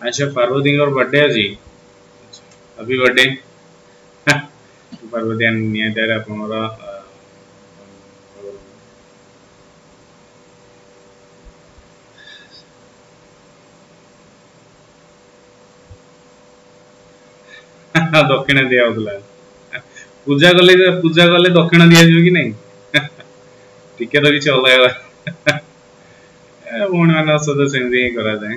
अच्छा पार्वती और बर्थडे आज हैप्पी बर्थडे पार्वती निहाती आपणर ଦକ୍ଷିଣ ଦିଆ ହଉଥିଲା ପୂଜା କଲେ ପୂଜା କଲେ ଦକ୍ଷିଣ ଦିଆଯିବ କି ନାହିଁ ଟିକେ ତ କିଛି ଅଲଗା ଭଉଣୀ ମାନଙ୍କ ସହିତ ସେମିତି ହିଁ କରାଯାଏ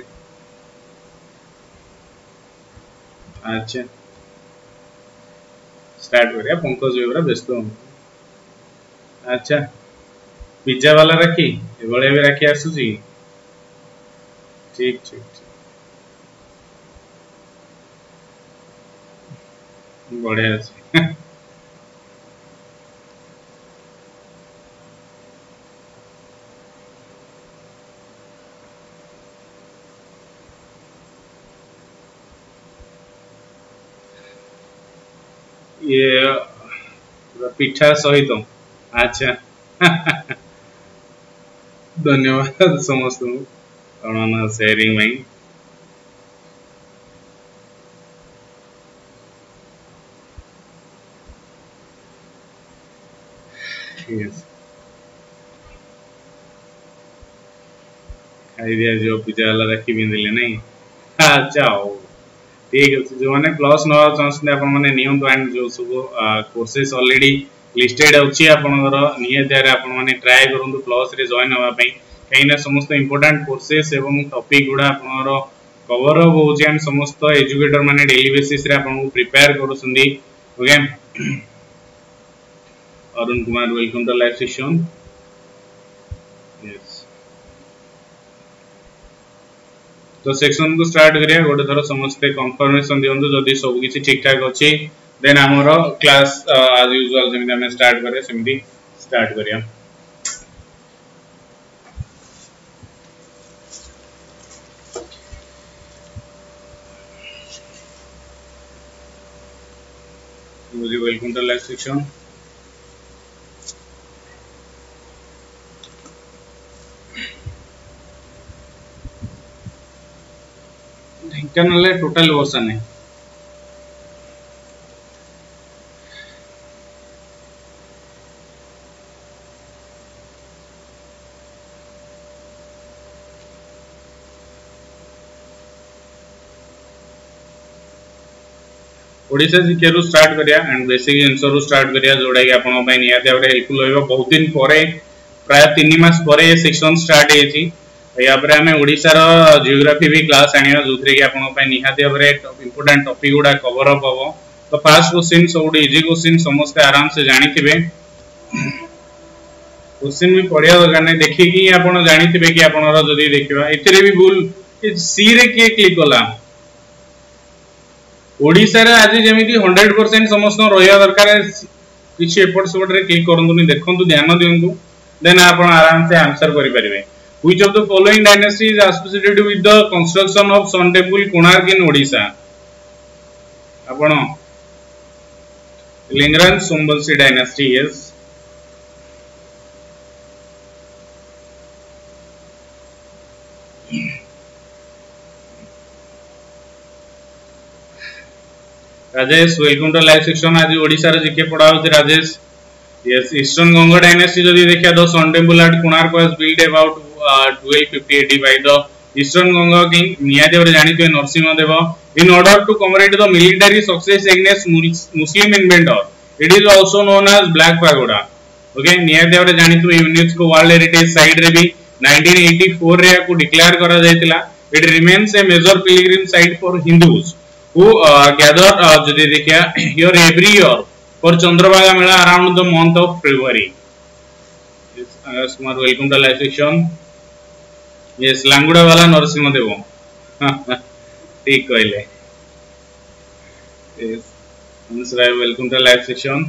अच्छा स्टार्ट करिया पंकज बेवरा व्यस्त हूँ अच्छा पिज्जा वाला राखी एभଳିया भी राखी आसुच कि ठीक ठीक ठीक बढ़िया अच्छे ପିଠା ସହିତ ଆଚ୍ଛା ଧନ୍ୟବାଦ ସମସ୍ତଙ୍କୁ ଆପଣମାନଙ୍କ ସେୟାରିଂ ପାଇଁ ଠିକ ଅଛି ଖାଇ ଦିଆଯିବ ପିଜା ବାଲା ରାକ୍ଷୀ ପିନ୍ଧିଲେ ନାଇଁ ଆଚ୍ଛା ହଉ ଠିକ ଅଛି ଯେଉଁମାନେ ପ୍ଲସ୍ ନେବାକୁ ଚାହୁଁଛନ୍ତି ଆପଣମାନେ ନିଅନ୍ତୁ ଆଣ୍ଡ ଯେଉଁ ସବୁ କୋର୍ସେସ୍ ଅଲରେଡ଼ି ଲିଷ୍ଟେଡ୍ ଅଛି ଆପଣଙ୍କର ନିହାତି ଭାବରେ ଆପଣମାନେ ଟ୍ରାଏ କରନ୍ତୁ ପ୍ଲସ୍ରେ ଜଏନ୍ ହେବା ପାଇଁ କାହିଁକିନା ସମସ୍ତ ଇମ୍ପୋର୍ଟାଣ୍ଟ କୋର୍ସେସ୍ ଏବଂ ଟପିକ୍ ଗୁଡ଼ା ଆପଣଙ୍କର କଭର ଅପ୍ ହେଉଛି ଆଣ୍ଡ ସମସ୍ତ ଏଜୁକେଟର ମାନେ ଡେଲି ବେସିସ୍ରେ ଆପଣଙ୍କୁ ପ୍ରିପେୟାର କରୁଛନ୍ତି okay Arun Kumar welcome to live session तो सेक्शन को स्टार्ट करा गोटे थर समस्ते कनफर्मेसन दिवत जदि सब किसी ठीक ठाक अच्छी देन आमर क्लास आज यूजुआल जमी आम स्टार्ट करे सेमती स्टार्ट करा We'll welcome to the last section. Total ବର୍ଷା ନାହିଁ ओडिशा जीके रु स्टार्ट करिया एंड बेसिक जिंस रु स्टार्ट करिया जोडा कि आपन पय नियाते भाबरे हेल्पफुल होइबो बहुत दिन परे प्राय 3 मास परे सेक्शन स्टार्ट हेची यापर ओडार जिओग्राफी भी क्लास आने जो कि आपंपाई निहाती इंपोर्टाट टपिक गुड़ा कवर अप हम तो फास्ट क्वेश्चन सब इजी क्वेश्चन समस्ते आराम से जानी क्वेश्चन भी पढ़िया दरकार नहीं देखिकी आप जानी कि आप देखा ए भी भूल सी रे किए क्लिक कला ओडार आज जमी हंड्रेड परसेंट समस्त रहा दरकार किसी एपट सेपटे क्लिक करूँ देखु ध्यान दिंतु देन आप आराम से आंसर करेंगे Which of the following dynasty is associated with the construction of Sun Temple Konark in Odisha? ଆପଣ Lingaraj ସମ୍ବଲସୀ dynasty yes Rajesh welcome to live section आज ओडिसा रे जीके पढा होती Rajesh yes eastern ganga dynasty जदि देखिया the sun temple at konark was built about 1250 AD by the Eastern Ganga king Niyadeva ଜାଣିଥିବେ ନରସିଂହ ଦେବ in order to commemorate the military success against Muslim invader it is also known as Black Pagoda okay ନିହାତି ଜାଣିଥିବେ UNESCO World Heritage Site ରେ ବି 1984 ରେ ୟାକୁ declare କରାଯାଇଥିଲା it remains a major pilgrim site for Hindus who uh, gather uh, ଯଦି ଦେଖିବା here every year for Chandrabhaga Mela around the month of February yes, uh, Smart welcome to live section yes languda wala narasimha devo ठीक कहले yes answer welcome to live session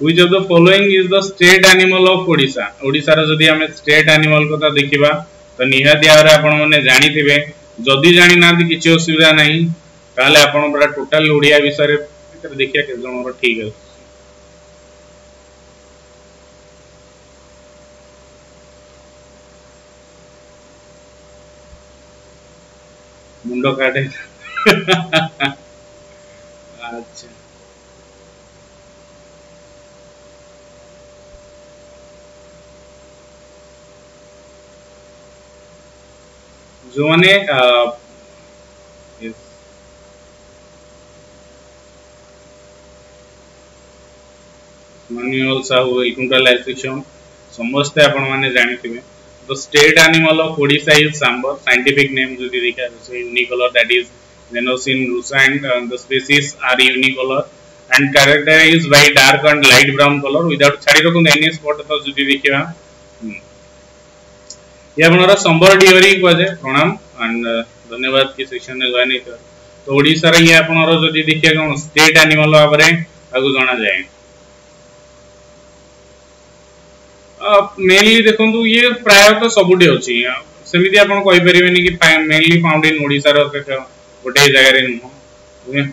which of the following is the state animal of odisha odisha ର ଯଦି ଆମେ state animal କଥା ଦେଖିବା ତ ନିହାତି ଭାବରେ ଆପଣ ମାନେ ଜାଣିଥିବେ ଯଦି ଜାଣି ନାହାନ୍ତି କିଛି ଅସୁବିଧା ନାହିଁ ତାହେଲେ ଆପଣ ପୁରା ଟୋଟାଲ ଓଡ଼ିଆ ବିଷୟରେ ଦେଖିବା କେତେ ଜଣଙ୍କର ଠିକ ଅଛି ମୁଣ୍ଡ କାଟେ ଆଚ୍ଛା ଯେଉଁମାନେ manual sahu welcome to live section ସମସ୍ତେ ଆପଣ ମାନେ ଜାଣିଥିବେ The state animal of Odisha is sambar. Scientific name so unicolor that is Lenosin rusa and uh, the species are unicolor and characterized by dark and light brown color without छाड़ी रखूँ any spot तो जुदी देखिवा ये अपनोरा संबर डिवरी को आजे प्रणाम and धन्यवाद की section ने ज्वाइन कर तो ओडिशा रे ये अपनोरा जुदी देखिया कौन स्टेट एनिमल भाव में आगु जाना जाए मेनली देखो ये प्रायतः सबुटी अच्छी सेमती कि मेनली फाउंड इन ओडार गोटे जगार नुह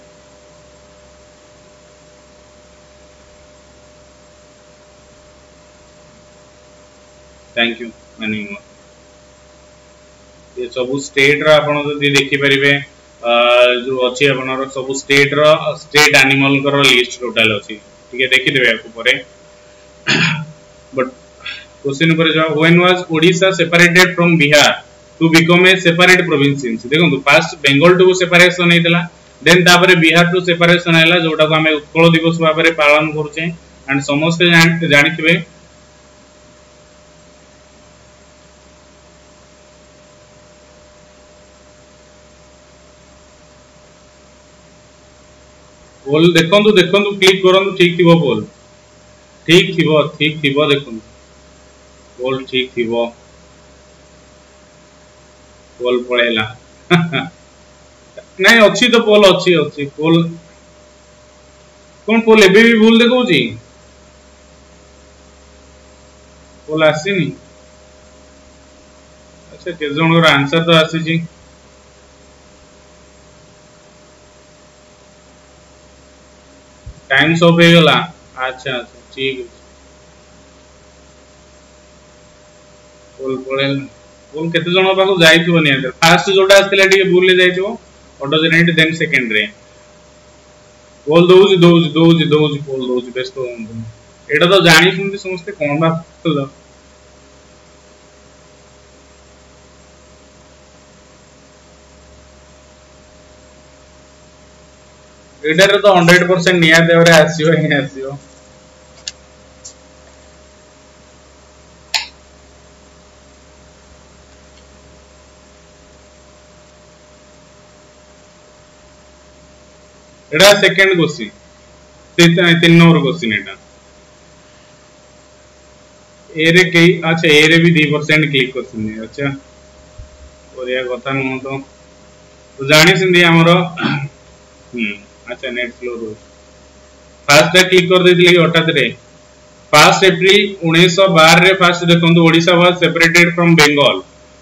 थैंक यू ये सब स्टेट रो देखिपर जो अच्छी सब स्टेट लिस्ट टोटाल अच्छी देखिदेवे बट क्वेश्चन ऊपर जवाब when was Odisha separated from Bihar to become a separate province देखो फास्ट बेंगल टू सेपरेशन हेतला देन तापर बिहार टू सेपरेशन हैला जोटा को हमें उत्कल दिवस भाबरे पालन करछे एंड समस्त जानिथिबे पोल देखंतु देखंतु क्लिक करंतु ठीक थिबो पोल ठीक थिबो ठीक थिबो देखंतु पोल ठीक थी वो। पोल पड़ेला। नहीं, अच्छी तो पोल अच्छी अच्छी। पोल कौन पोल एबे भी भूल देखो जी? पोल आसीनी अच्छा के जन आंसर तो आसी जी? टाइम सॉप हो गला अच्छा ବୋଲ ପଳେଇଲା ବୋଲ କେତେ ଜଣଙ୍କ ପାଖକୁ ଯାଇଥିବ ନିହାତି ଫାର୍ଷ୍ଟ ଯୋଉଟା ଆସିଥିଲା ଟିକେ ଭୁଲରେ ଯାଇଥିବ ଅଟୋ ଜେନେରେଟ ଦେନ୍ ସେକେଣ୍ଡରେ ବୋଲ ଦଉଛି ଦଉଛି ଦଉଛି ଦଉଛି ବୋଲ ଦଉଛି ବ୍ୟସ୍ତ ହୁଅନ୍ତୁନି ଏଇଟା ତ ଜାଣିଛନ୍ତି ସମସ୍ତେ କ'ଣ ବା ଏଇଟାରେ ତ ହଣ୍ଡ୍ରେଡ୍ ପରସେଣ୍ଟ ନିହାତି ଭାବରେ ଆସିବ ହିଁ ଆସିବ এটা সেকেন্ড কোশ্চিন তিন নম্বর কোশ্চিন এটা। এরে কেই আচ্ছা এরে বি দুই পরসেন্ট ক্লিক করছেন আচ্ছা। ওরিয়া কথা নুহ তো জানিছেন আমার, হুম আচ্ছা নেট স্লো রয়েছে ফার্স্টটা ক্লিক করেদেইলে কি হঠাৎ রে। ফার্স্ট এপ্রিল উনিশশো বারে ফার্স্ট দেখুন Odisha was separated from Bengal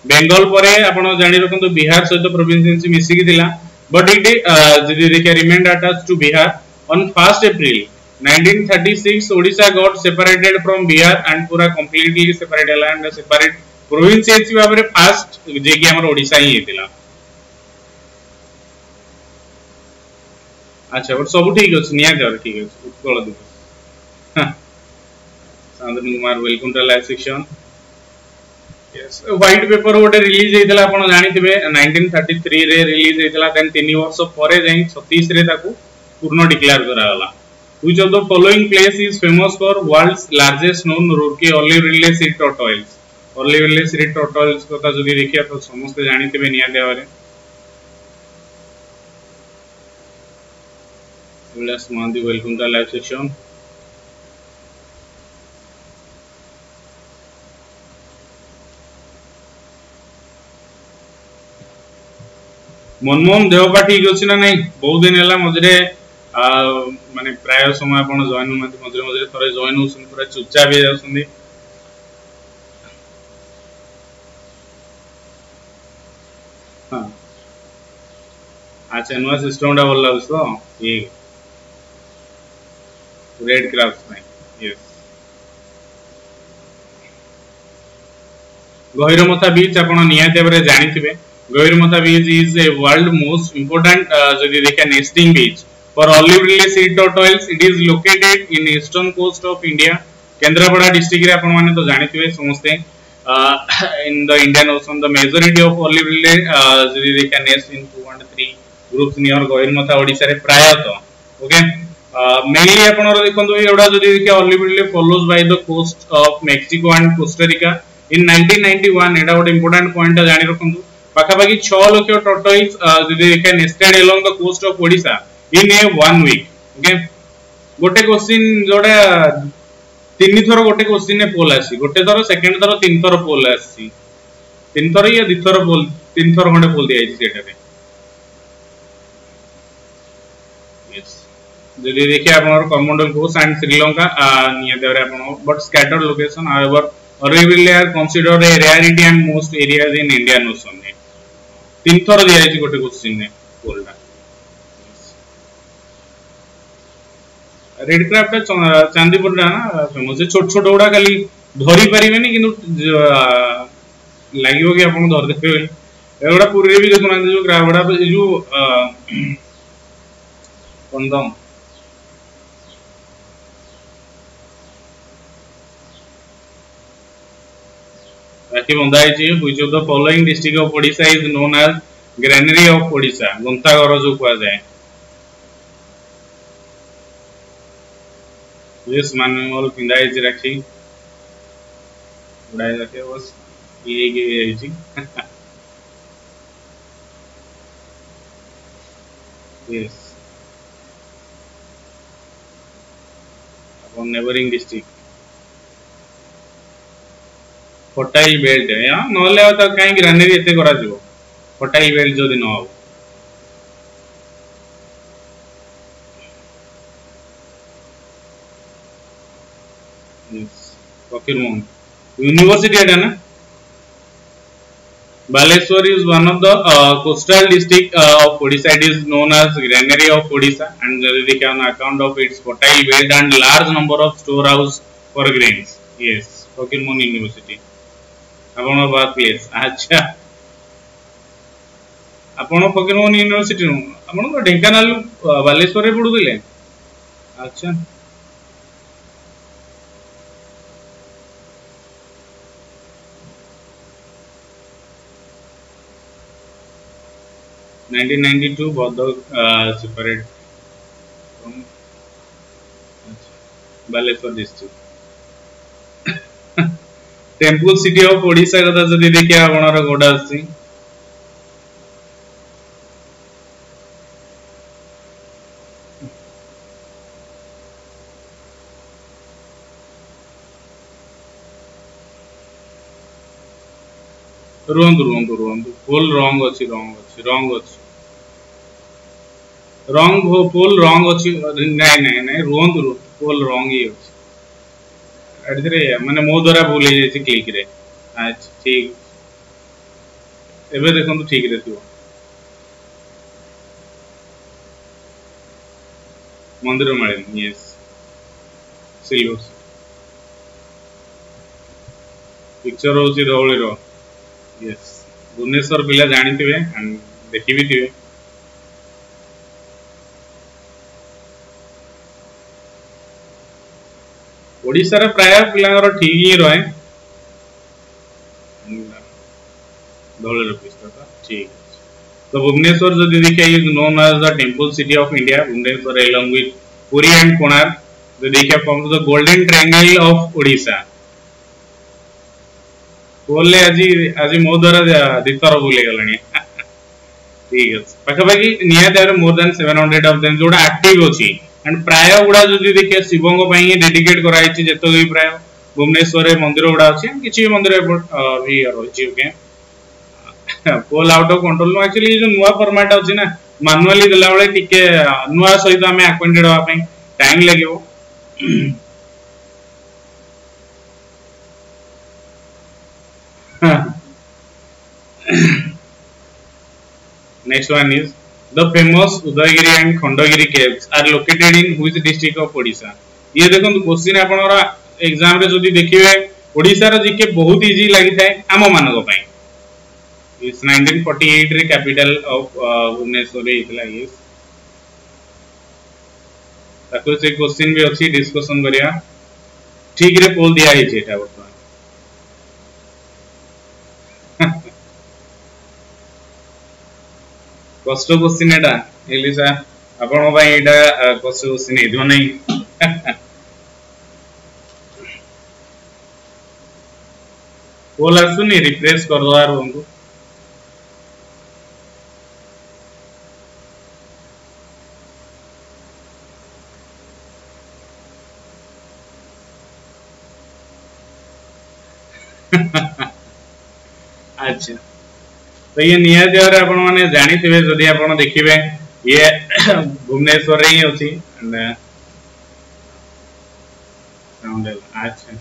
Bengal পরে আপনার জাঁ রাখুন বিহার সহ প্রভিন্সেন্সি মিশিকি লা But it, uh, they can remain attached to Bihar. On 1st April 1936, Odisha got separated from Bihar and पूरा completely separate ହେଲା and separate province ହେଇଛି ଭାବରେ first ଯେ କି ଆମର ଓଡ଼ିଶା ହିଁ ହେଇଥିଲା ଆଚ୍ଛା ବଟ୍ ସବୁ ଠିକ ଅଛି ନିହାତି ଭାବରେ ଠିକ ଅଛି Utkal Divas ସାନ୍ଦନ Kumar welcome to live section white paper गोटे रिलीज़ होता आप जानते थ्री रिलीज़ होता देन तीन वर्ष पर छत्तीस पूर्ण डिक्लेयर कराला which of the following place is famous for world's largest known roorkee olive ridley sea turtles olive ridley sea turtles कथा जदि देखिया तो समस्त जानते भाव Bilas Mohanty welcome to live section Manmohan Dehpa ठीक अच्छी ना नहीं बहुत दिन है मझे माने प्राय समय आप जॉइन होना मझे मझे थे जॉइन हो पूरा चुपचाप हो जाती हाँ अच्छा नुआ सिस्टम भल लगे तो ठीक red craft yes Gahirmatha beach आप निहाती भाव जानी Goirmata beach is a world most important uh, nesting beach. For olive ridley sea turtles, it is located in eastern coast of India. Kendrapada district रे आपण माने तो जानिथिबे समस्ते in the Indian Ocean the majority of olive ridley uh, they can nest in 2 and 3 groups near Goirmata Odisha रे प्रायत okay mainly आपण देखंतु एडा जदि देखि olive ridley follows by the coast of Mexico and Costa Rica in 1991 एडा ଗୋଟେ important point जानि रखंतु पखापाखि छ लक्ष टर्टल्स जदि the coast of Odisha in a one week okay गोटे क्वेश्चन जोडा तीन थर गोटे क्वेश्चन ने पोल आसी गोटे थर सेकंड थर तीन थर पोल आसी तीन थर या दी थर पोल तीन थर खंडे पोल दिया आसी सेटा रे यस जदि देखे आपनर कमंडल को साइंस श्रीलंका आ निया देवरे आपन but scattered location however arable are consider a rarity and most areas in Indian ocean ତିନି ଥର ଦିଆଯାଇଛି ଗୋଟେ କୋଶ୍ଚିନ୍ରେ କୋଲଟା ରେଡ୍ କ୍ରାଫ୍ଟଟା ଚାନ୍ଦିପୁରଟା ନା ଫେମସ୍ ଛୋଟ ଛୋଟ ଗୁଡ଼ା ଖାଲି ଧରି ପାରିବେନି କିନ୍ତୁ ଲାଗିବ କି ଆପଣ ଧରିଦେବେ ବୋଲି ଏଗୁଡ଼ା ପୁରୀରେ ବି ଦେଖୁନାହାନ୍ତି ଯୋଉ କ୍ରାଫ୍ଟ ଗୁଡ଼ା ଏଇ ଯୋଉ କଣ ଦମ୍ Rakibandhaiji, which of the following district of Odisha is known as Granary of Odisha? Guntagara जो कहा जाए Yes, Manuel पिंधाई जी रखी उड़ाई रखे बस ये की ये जी Yes. From neighboring district. ಹೊಟೈಲ್ ಬೇಳ್ತೇವೆ ನೋಲೆ ಅವತ್ತ ಕಾಯಿಂಗ್ ರನ್ನಿರಿ ಎತ್ತೆ ಕೊರಾಜಿವ ಹೊಟೈಲ್ ಬೇಳ್ಜೋದಿ ನಾವು फकीर मोहन यूनिवर्सिटी है ना Baleswar is one of the uh, coastal district uh, of Odisha. It is known as granary of Odisha and Rizika on account of its fertile bed and large number of storehouse for grains. Yes, Fakirmon University. ଆପଣ ବାଦ place ଆଚ୍ଛା ଆପଣ ଫକୀରମୋହନ ୟୁନିଭର୍ସିଟିରୁ ଆପଣ ତ ଢେଙ୍କାନାଳ ବାଲେଶ୍ୱରରେ ପଢୁଥିଲେ ଆଚ୍ଛା nineteen ninety two Bhadrak separate Baleswar district temple city of Odisha कथा जदि देखिए आपणर कोटा आसी रुहतु रुहतु रुहतु फुल रंग अच्छी रंग अच्छी रंग अच्छी रंग फुल रंग अच्छी नहीं नहीं नहीं रुहतु रुहतु फुल रंग ही अच्छी ଏଥିରେ ମାନେ ମୋ ଦ୍ୱାରା ଭୁଲ ହେଇଯାଇଛି କ୍ଲିକ୍ରେ ଆଚ୍ଛା ଠିକ୍ ଏବେ ଦେଖନ୍ତୁ ଠିକ୍ରେ ଥିବ ମନ୍ଦିର ମାଳିନୀ ୟେସ୍ ସିଲଭର ପିକ୍ଚର ହେଉଛି ଧଉଳିର ୟେସ୍ ଭୁବନେଶ୍ୱର ପିଲା ଜାଣିଥିବେ ଦେଖି ବି ଥିବେ ଓଡ଼ିଶାର ପ୍ରାୟ ପିଲାଙ୍କର ଠିକ୍ ହିଁ ରହେ ଦଳରେ ପୁସ୍ତକ ଠିକ୍ ଅଛି ତ ଭୁବନେଶ୍ୱର ଯଦି ଦେଖିବା is known as the temple city of India Bhubaneswar along with Puri and Konark ଯଦି ଦେଖିବା from the golden triangle of Odisha ବୋଲେ ଆଜି ଆଜି ମୋ ଦ୍ୱାରା ଦିଥର ଭୁଲ ହେଇଗଲାଣି ଠିକ୍ ଅଛି ପାଖାପାଖି ନିହାତି ଭାବରେ more than seven hundred of them ଯୋଉଟା ଆକ୍ଟିଭ୍ ଅଛି एंड प्राय गुड़ा जो देखिए शिवों डेडिकेट कराई प्राय। भुवनेश्वर मंदिर गुड़ा अच्छे किसी मंदिर poll out of control actually जो नुआ फॉर्मेट अच्छी ना मानुआली देला बेले टिके नुआ सहित आम आक्वेंटेड होगा टाइम लगे next one is The famous Udayagiri and Khandagiri caves are located in which district of Odisha? ये देखो क्वेश्चन आपनरा एग्ज़ाम रे जदी देखिबे ओडिसा रे जिके बहुत इजी लागि थाए आम मानक पई इस 1948 रे कैपिटल ऑफ़ भुवनेश्वर इतला ये ताको से क्वेश्चन भी अछि डिस्कशन करिया ठीक रे पोल दिया है एटा କଷ୍ଟ କୋଶ୍ଚିନ୍ ଏଟା ଇଲିଶା ଆପଣଙ୍କ ପାଇଁ ଏଇଟା କଷ୍ଟ କୋଶ୍ଚିନ୍ ହେଇଥିବ ନାହିଁ କୋଲ୍ ଆସୁନି ରିଫ୍ରେଶ କରିଦେବା ରୁହନ୍ତୁ अच्छा तो ये निहाती भाव आपण मैंने जानी जदि आप देखिए ये भुवनेश्वर ही अच्छी अच्छा।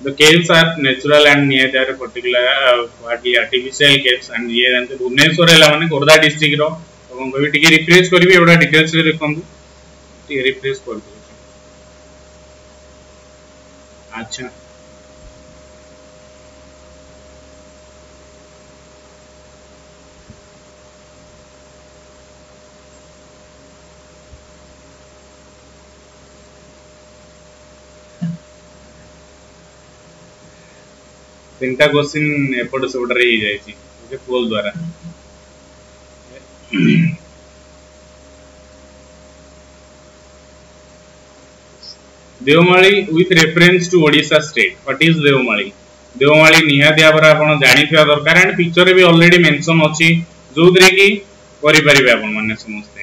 The caves are natural and near their particular uh, partly artificial caves and ये जानते भुवनेश्वर है लाने खोर्धा डिस्ट्रिक्ट रो। तो हम कभी टिके रिफ्रेश करिवे एवडा डिटेल्स देखंतु टिके रिफ्रेश कर। अच्छा। ତିନିଟା କୋଶ୍ଚିନ୍ ଏପଟ ସେପଟରେ ହେଇଯାଇଛି ଓକେ ପୋଲ୍ ଦ୍ୱାରା Deomali with reference to Odisha state what is Deomali Deomali ନିହାତି ଭାବରେ ଆପଣ ଜାଣିଥିବା ଦରକାର ଆଣ୍ଡ ପିକ୍ଚରରେ ବି ଅଲରେଡି ମେନସନ୍ ଅଛି ଯୋଉଥିରେ କି କରିପାରିବେ ଆପଣମାନେ ସମସ୍ତେ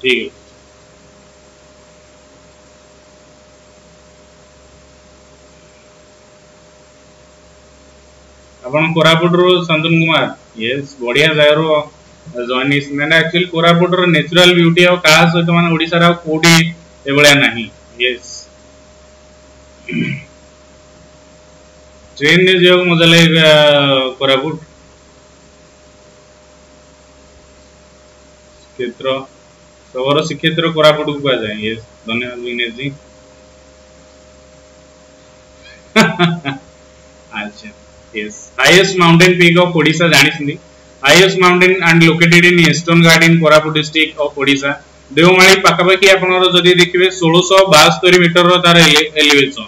ठीक है ଆପଣ କୋରାପୁଟରୁ ସନ୍ତନ କୁମାର ୟେସ୍ ବଢିଆ ଜାଗାରୁ ଜଏନ୍ ମାନେ ଆକ୍ଚୁଆଲି କୋରାପୁଟର ନ୍ୟାଚୁରାଲ ବ୍ୟୁଟି ଆଉ କାହା ସହିତ ମାନେ ଓଡ଼ିଶାର ଆଉ କୋଉଠି ଏଭଳିଆ ନାହିଁ ୟେସ୍ ଟ୍ରେନରେ ଯିବାକୁ ମଜା ଲାଗେ କୋରାପୁଟ କ୍ଷେତ୍ର ତମର ଶ୍ରୀକ୍ଷେତ୍ର କୋରାପୁଟକୁ କୁହାଯାଏ ୟେସ୍ ଧନ୍ୟବାଦ ବିନେଶ ଜି ଆଚ୍ଛା yes highest mountain peak of Odisha ଜାଣିଛନ୍ତି highest mountain and located in eastern Ghat in Koraput district of Odisha Deomali ପାଖାପାଖି ଆପଣଙ୍କର ଯଦି ଦେଖିବେ ଷୋଳଶହ ବାସ୍ତରୀ ମିଟରର ତାର elevation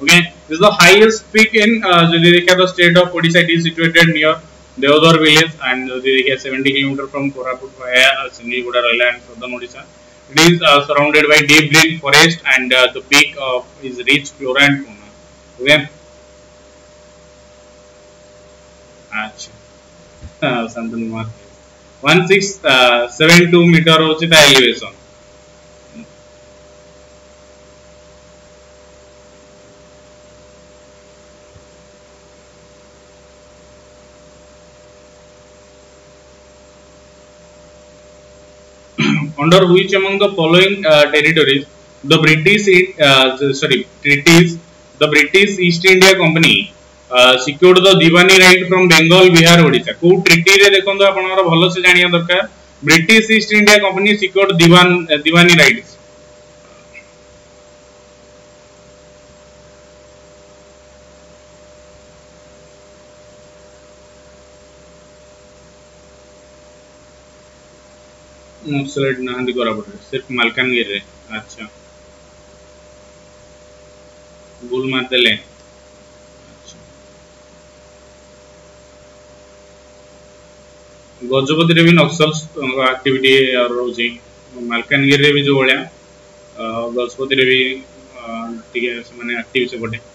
okay this the highest peak in ଯଦି ଦେଖିବା ତ state of Odisha it is situated near Village and uh, they are 70 km from Koraput via uh, Sindhiguda and southern Odisha. It is uh, surrounded by deep green forest and uh, the peak of is rich flora and fauna. Okay. अच्छा Santan Kumar one six seven two meter होची ता elevation under which among the following uh, territories the British uh, sorry treaties the British East India Company uh, secured the Divani right from Bengal Bihar Odisha को treaty रे देखंतो आपनकर भलो से जानिया दरकार British East India Company secured Divan uh, Divani rights Naxalite ନାହାନ୍ତି କୋରାପୁଟରେ ସିର୍ଫ ମାଲକାନଗିରିରେ ଆଚ୍ଛା ଭୁଲ ମାରିଦେଲେ ଗଜପତିରେ ବି ନକ୍ସଲ ଆକ୍ଟିଭିଟି ରହୁଛି ମାଲକାନଗିରିରେ ବି ଯୋଉ ଭଳିଆ ଗଜପତିରେ ବି ଟିକେ ସେମାନେ ଆକ୍ଟିଭ ସେପଟେ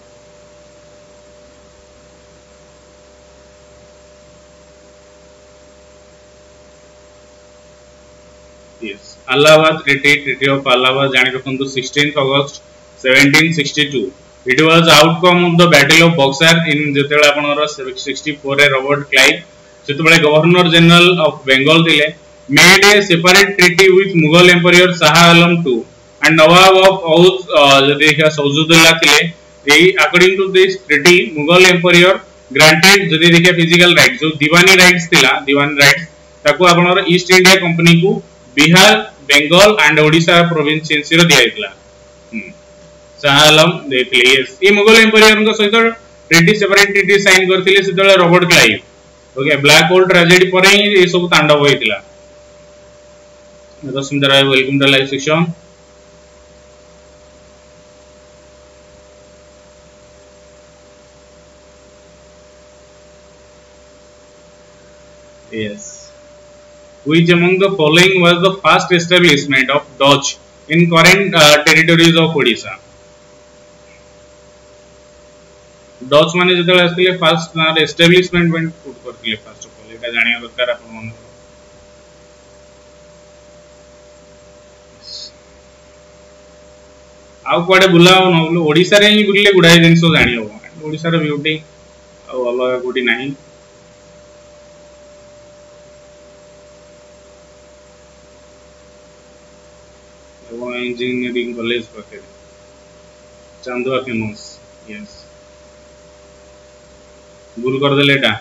Yes, Allahabad Retreat, Retreat of Allahabad, on the 16th August 1762. It was outcome of the Battle of Boxer in जेतेबेले आपनर 64 रे रॉबर्ट क्लाइव जेतेबेले गवर्नर जनरल ऑफ़ बंगाल थिले made a separate treaty with Mughal empire Shah Alam two and Nawab of Oudh जदि सौजुद्दुल्ला थिले एही according to this treaty Mughal empire granted जदि देखिया physical rights जो दीवानी राइट्स थिला दीवानी राइट्स ताकू आपनर ईस्ट इंडिया कंपनी को କୁ ବିହାର ବେଙ୍ଗଲ ଆଣ୍ଡ ଓଡିଶା ପ୍ରୋଭିନ୍ସିଏନ୍ସି ର ଦିଆଯାଇଥିଲା ଶାହ ଆଲମ ଦେଇଥିଲେ ୟେସ୍ ଏ ମୁଗଲ ଏମ୍ପାୟରଙ୍କ ସହିତ ଟ୍ରିଟି ସେପାରେଟ ଟ୍ରିଟି ସାଇନ୍ କରିଥିଲେ ସେତେବେଳେ Robert Clive okay black hole tragedy ପରେ ହିଁ ଏ ସବୁ ତାଣ୍ଡବ ହୋଇଥିଲା Rashmita Ray welcome to live section Yes. which among the following was the first establishment of Dutch in current uh, territories of Odisha? Dutch मैंने जो आसते fast ना establishment Kaut करते first of all यहाँ जाना दरकार आप आउ कड़े बुला नोशार ही बुले गुड़ाए जिन जाणी हम ओडार ब्यूटी अलग कौटी नहीं Goa Engineering College वगैरह चांदवा फ़ेमस यस भूल करदे एटा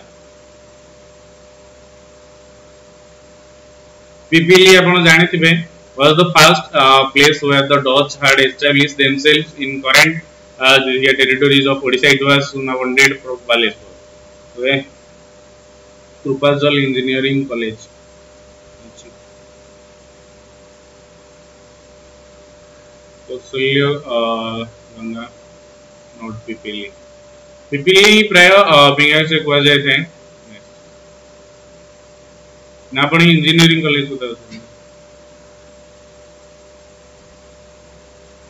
PPL आपण जानिथिबे was the first uh, place where the Dutch had established themselves in current uh, territories of Odisha. It was founded from Baleswar. Okay. Krupajal Engineering College. सुल्य Ganga not Pipili Pipili प्राय પિંગેસે કહેવા જાય છે ના પણ એન્જિનિયરિંગ કોલેજ સુધા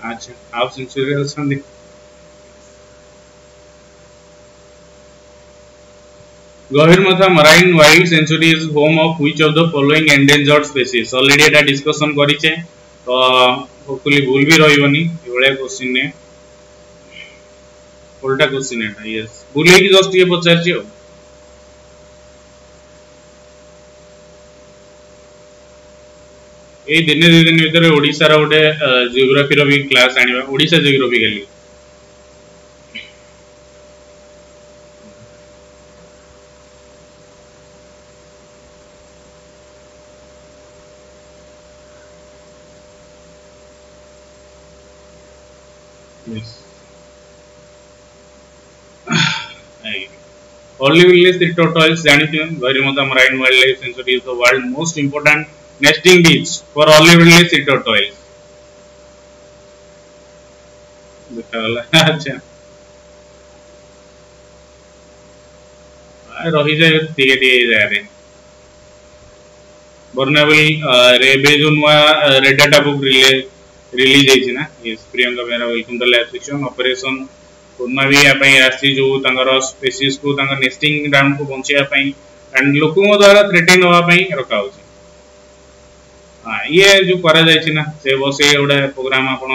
अच्छा आप सेंचुरियल संधि Gahirmatha marine wild sanctuary is home of which of the following endangered species already eta discussion કરી છે तो होपफुली भूल भी ରହିବନି ଏଭଳିଆ क्वेश्चन ने ଓଲଟା क्वेश्चन ଏଟା यस ଭୁଲେଇକି ଜଷ୍ଟ ଟିକେ ପଚାରିଛି ଆଉ ଏଇ ଦିନେ ଦୁଇ ଦିନ ଭିତରେ ଓଡ଼ିଶାର ଗୋଟେ ଜିଓଗ୍ରାଫିର ବି କ୍ଲାସ୍ ଆଣିବା ଓଡ଼ିଶା ଜିଓଗ୍ରାଫି ଖାଲି Hornbill sea tortoise ଜାଣିଥିବେ ଗରିମତା marine wildlife sanctuary is the world most important nesting beach for Hornbill sea tortoise ଦେଖାଗଲା ଆଚ୍ଛା ରହିଯାଏ ଟିକେ ଟିକେ ଏଇ ଜାଗାରେ ବର୍ଣ୍ଣାବଲି ରେ ଏବେ ଯୋଉ ନୂଆ red data book release release ହେଇଛି ନା yes Priyanka Behera welcome to lab section operation Purna ବି ୟା ପାଇଁ ଆସିଛି ଯୋଉ ତାଙ୍କର ସ୍ପେସିସ୍ କୁ ତାଙ୍କ ନେଷ୍ଟିଂ ଗ୍ରାଉଣ୍ଡ କୁ ବଞ୍ଚେଇବା ପାଇଁ ଆଣ୍ଡ ଲୋକଙ୍କ ଦ୍ୱାରା ଥ୍ରେଟିଂ ହେବା ପାଇଁ ରଖାହଉଛି ଇଏ ଯୋଉ କରାଯାଇଛି ନା ସେ ବସେଇ ଗୋଟେ ପ୍ରୋଗ୍ରାମ ଆପଣ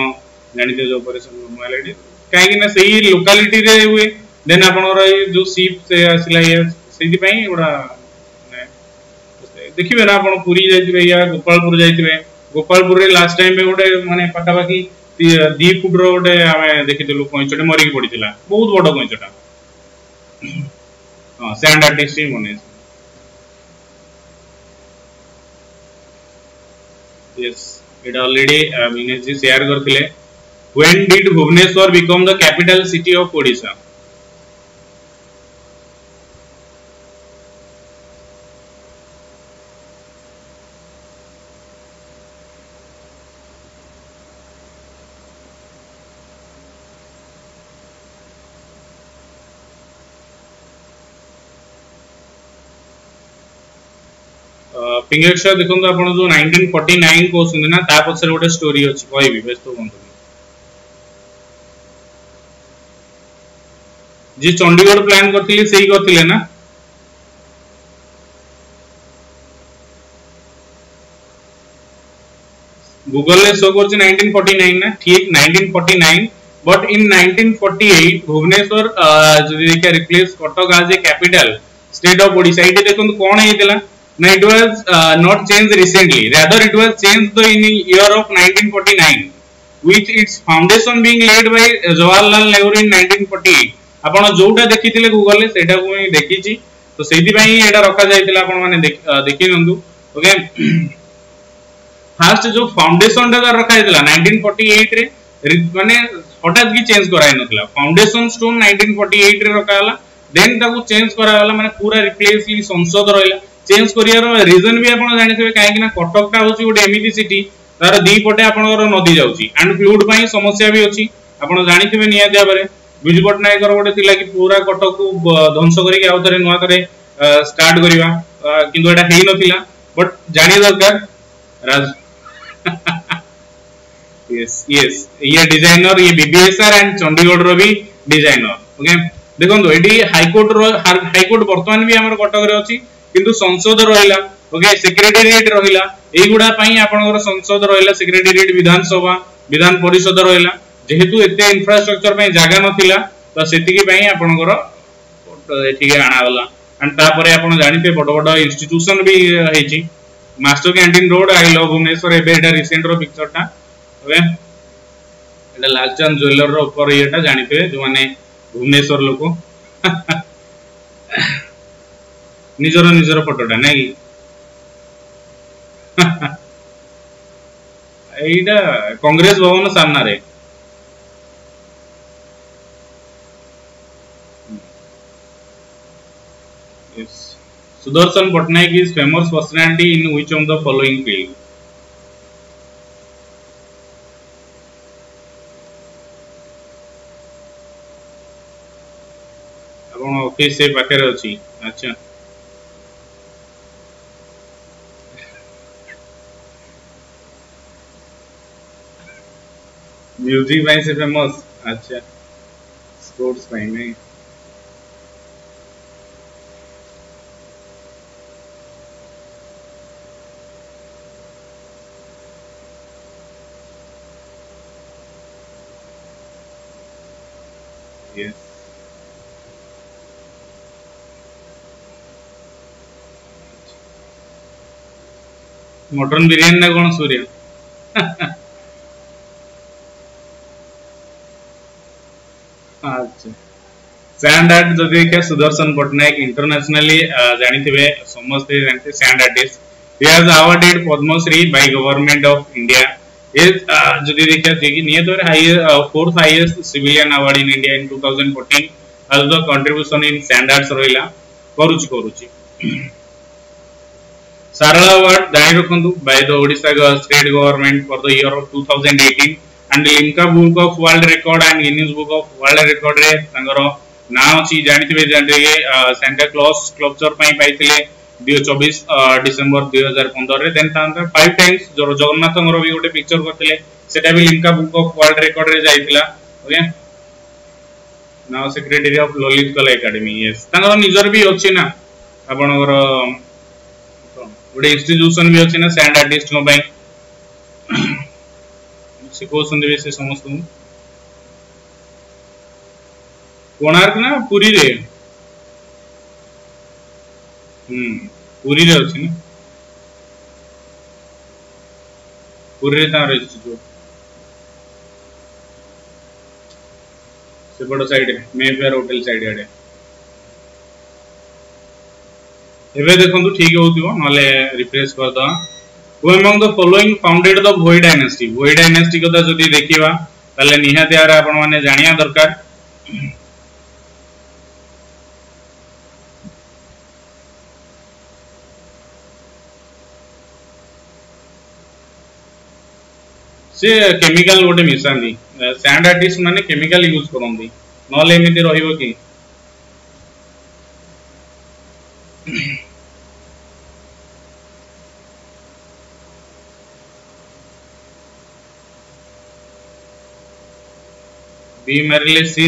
ଜାଣିଥିବେ ଯୋଉ ଅପରେସନ ନର୍ମାଲିଟି କାହିଁକି ନା ସେଇ ଲୋକାଲିଟିରେ ହୁଏ ଦେନ୍ ଆପଣଙ୍କର ଏଇ ଯୋଉ ସିପ୍ ସେ ଆସିଲା ଇଏ ସେଇଥିପାଇଁ ଏଗୁଡ଼ା ଦେଖିବେ ନା ଆପଣ ପୁରୀ ଯାଇଥିବେ ୟା ଗୋପାଳପୁର ଯାଇଥିବେ ଗୋପାଳପୁରରେ ଲାଷ୍ଟ ଟାଇମ୍ ଗୋଟେ ମାନେ ପାଖାପାଖି ଦି ଫୁଟର ଗୋଟେ ଆମେ ଦେଖିଥିଲୁ କଇଁଛଟେ ମରିକି ପଡିଥିଲା ବହୁତ ବଡ କଇଁଛଟା ହଁ ସ୍ୟାଣ୍ଡ ଆର୍ଟିଷ୍ଟ ହିଁ ବନେଇଛି yes it already uh, Vinesh ji share karthile when did bhubaneswar become the capital city of odisha ପିଙ୍ଗେକ୍ସ ଦେଖନ୍ତୁ ଆପଣ ଯୋଉ 1949 କହୁଛନ୍ତି ନା ତା ପଛରେ ଗୋଟେ ଷ୍ଟୋରି ଅଛି କହିବି ବ୍ୟସ୍ତ ହୁଅନ୍ତୁନି ଯିଏ ଚଣ୍ଡିଗଡ଼ ପ୍ଲାନ୍ କରିଥିଲେ ସେଇ କରିଥିଲେ ନା ଗୁଗଲରେ ଶୋ କରୁଛି 1949 ନା ଠିକ 1949 but in 1948 भुवनेश्वर ଯଦି ଦେଖିବା replace Cuttack as a capital state of Odisha ଏଇଠି ଦେଖନ୍ତୁ କ'ଣ ହେଇଥିଲା Now it was uh, not changed recently. Rather, it was changed in the year of 1949, with its foundation being laid by Jawaharlal Nehru in 1948. ଆପଣ ଯୋଉଟା ଦେଖିଥିଲେ ଗୁଗଲରେ ସେଇଟାକୁ ମୁଁ ଦେଖିଛି ତ ସେଇଥିପାଇଁ ଏଇଟା ରଖାଯାଇଥିଲା ଆପଣମାନେ ଦେଖି ନିଅନ୍ତୁ ଓକେ ଫାର୍ଷ୍ଟ ଯୋଉ ଫାଉଣ୍ଡେସନଟା ତାର ରଖାଯାଇଥିଲା ନାଇନଟିନ୍ ଫର୍ଟି ଏଇଟରେ ମାନେ ହଠାତ୍ କି ଚେଞ୍ଜ କରାହେଇନଥିଲା ଫାଉଣ୍ଡେସନ ଷ୍ଟୋନ୍ ନାଇନଟିନ୍ ଫର୍ଟି ଏଇଟରେ ରଖାଗଲା ଦେନ୍ ତାକୁ ଚେଞ୍ଜ କରାଗଲା ମାନେ ପୁରା ରିପ୍ଲେସଲି ସଂସଦ ରହିଲା চেঞ্জ করিবার রিজন বি আপনার জাঁথিবে কিনা কটকটা হচ্ছে গোটে এমিতি সিটি তার দুইপটে আপনার নদী যাচ্ছে আন্ড ফ্লুড পাই সমস্যা বি অছি আপনার জাঁথিবে নিহতি ভাবে বিজু পট্টনায়কর গোটে লা কি পুরা কটকু ধ্বংস করিকি আউ থরে নূয়া থরে স্টার্ট করিবা কিন্তু এটা হেই নথিলা বট জানি দরকার রাজ यस यस ये डिजाइनर ये बीबीएसआर एंड चंडीगढ़ रो भी डिजाइनर ओके देखो एटी हाईकोर्ट हाईकोर्ट बर्तमान भी आम कटक अच्छी किंतु संसद रहा ओके सेक्रेटेट रहा युवाई संसद रहा सेक्रेटेट विधानसभा, विधान परिषद रहा जेहेतु एत इनफ्रास्ट्रक्चर पर जगह ना तो से आपला एंड तापर आप जानते बड़ बड़ इनट्यूशन भी होती मास्टर कैंटीन रोड आईल भुवनेश्वर एट रिसेंटर पिक्चरटा ओके? लालचंद ज्वेलर ऊपर ये जानते जो मैंने भुवनेश्वर लोक। ନିଜର ନିଜର ଫଟୋଟା ନାଇଁ ଏଇଟା କଂଗ୍ରେସ ଭବନ ସାମ୍ନାରେ Yes. Sudarshan Patnaik is famous personality in which of the following field? ଆପଣ ଅଫିସ ସେ ପାଖରେ ଅଛି ଆଚ୍ଛା म्यूज़िक वाइन से फ़ेमस अच्छा। स्पोर्ट्स वाइन नहीं। मटन बिरयानी ना कौन सूर्य? ଅଛି স্যান্ড আর্ট যদি ଦେଖିବା ସୁଦର୍ଶନ ପଟ୍ଟନାୟକ ଇଣ୍ଟରନ୍ୟାସନାଲି ଜାଣିଥିବେ ସମସ୍ତେ ଜାଣିଥିବେ sand artist he has awarded Padma Shri by government of india is uh, ଯଦି ଦେଖିବା ଯେ କି ନିହାତି ଭାବରେ highest fourth highest civilian award in India in two thousand fourteen as the contribution in sand arts ରହିଲା କରୁଛି କରୁଛି ସାରଳା ଆୱାର୍ଡ ଜାଣି ରଖନ୍ତୁ by the Odisha state government for the year of two thousand eighteen and Limca book of world record and Guinness book of world record ରେ ତାଙ୍କର ନାଁ ଅଛି ଜାଣିଥିବେ ଯେମିତିକି ସାଣ୍ଟା କ୍ଲଜ ସ୍କଲ୍ପଚର ପାଇଁ ପାଇଥିଲେ ଦୁଇ ଚବିଶ ଡିସେମ୍ବର ଦୁଇ ହଜାର ପନ୍ଦରରେ ଦେନ୍ ତାଙ୍କର ଫାଇଭ୍ ଟାଇମ୍ସ ଜଗନ୍ନାଥଙ୍କର ବି ଗୋଟେ ପିକ୍ଚର କରିଥିଲେ ସେଟା ବି ଲିମ୍କା ବୁକ୍ ଅଫ୍ ୱାର୍ଲଡ ରେକର୍ଡରେ ଯାଇଥିଲା okay now secretary of Lalit Kala Akademi yes ତାଙ୍କର ନିଜର ବି ଅଛି ନା ଆପଣଙ୍କର ଗୋଟେ ଇନଷ୍ଟିଟ୍ୟୁସନ ବି ଅଛି ନା ସ୍ୟାଣ୍ଡ ଆର୍ଟିଷ୍ଟଙ୍କ ପାଇଁ ଶିବସୁନ୍ଦରୀ ସେ ସମସ୍ତଙ୍କୁ କୋଣାର୍କ ନା ପୁରୀରେ ହୁଁ ପୁରୀରେ ଅଛି ନା ପୁରୀରେ ତାଙ୍କର ରହିଛି ଯୋଉ ସେପଟ ସାଇଡ୍ ମେଫେୟାର ହୋଟେଲ ସାଇଡ୍ ଆଡ଼େ ଏବେ ଦେଖନ୍ତୁ ଠିକ ହଉଥିବ ନହେଲେ ରିଫ୍ରେଶ କରିଦେବା who among the following founded the Bhoi dynasty Bhoi dynasty କଥା ଯଦି ଦେଖିବା ତାହେଲେ ନିହାତି ଭାବରେ ଆପଣମାନେ ଜାଣିବା ଦରକାର ସେ କେମିକାଲ ଗୋଟେ ମିଶାନ୍ତି ସ୍ୟାଣ୍ଡ ଆର୍ଟିଷ୍ଟ ମାନେ କେମିକାଲ ୟୁଜ କରନ୍ତି ନହେଲେ ଏମିତି ରହିବ କି बी मारिले सी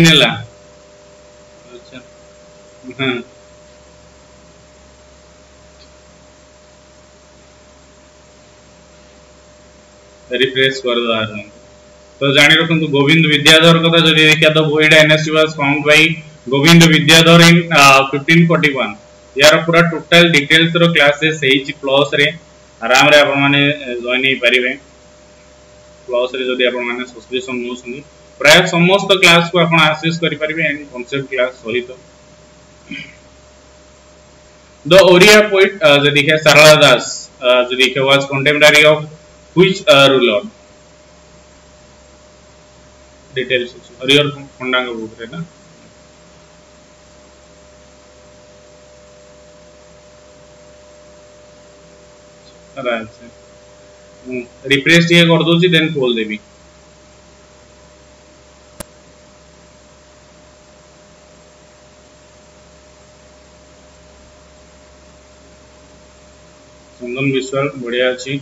हाँ रिफ्रेश कर तो जानी रखु गोविंद विद्याधर कथा जदि देखिया तो Bhoi dynasty was found by Govind Vidyadhar in 1541 यार पूरा टोटल डिटेल्स रो क्लासेस प्लस रे। आराम जॉइन हे परिबे प्लस रे जदि आपण माने सब्सक्रिप्शन नोसनी प्राय समस्त क्लास को आपण एक्सेस करि परिबे एंड कांसेप्ट क्लास सहित द ओरिया पोइट जदि है सरला दास ଯଦି ଦେଖିବା was contemporary of which uh, ruler details ଅଛି ହରିହର ପଣ୍ଡାଙ୍କ ବୁକରେ ନା ଆଚ୍ଛା ମୁଁ ରିଫ୍ରେଶ ଟିକେ କରିଦଉଛି ଦେନ୍ ପୋଲ୍ ଦେବି ଚନ୍ଦନ ବିଶ୍ୱାଳ ବଢ଼ିଆ ଅଛି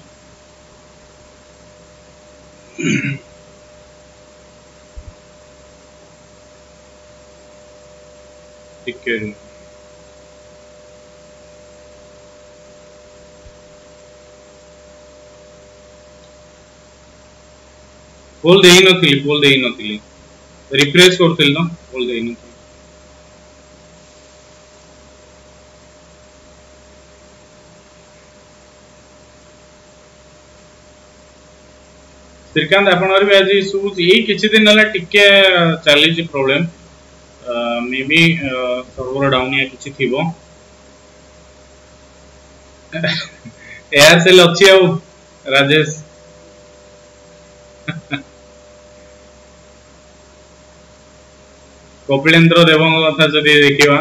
ଟିକେ ରୁହ ପୋଲ୍ ଦେଇନଥିଲି ପୋଲ୍ ଦେଇନଥିଲି ରିଫ୍ରେଶ କରୁଥିଲି ତ ପୋଲ୍ ଦେଇନଥିଲି ଶ୍ରୀକାନ୍ତ ଆପଣଙ୍କର ବି ଆଜି ଶୁଭୁଛି ଏଇ କିଛି ଦିନ ହେଲା ଟିକେ ଚାଲିଛି ପ୍ରୋବ୍ଲେମ୍ ମେ ବି ସର୍ଭର ଡାଉନ୍ ୟା କିଛି ଥିବ ଏୟାରସେଲ୍ ଅଛି ଆଉ ରାଜେଶ କପିଳେନ୍ଦ୍ର ଦେବଙ୍କ କଥା ଯଦି ଦେଖିବା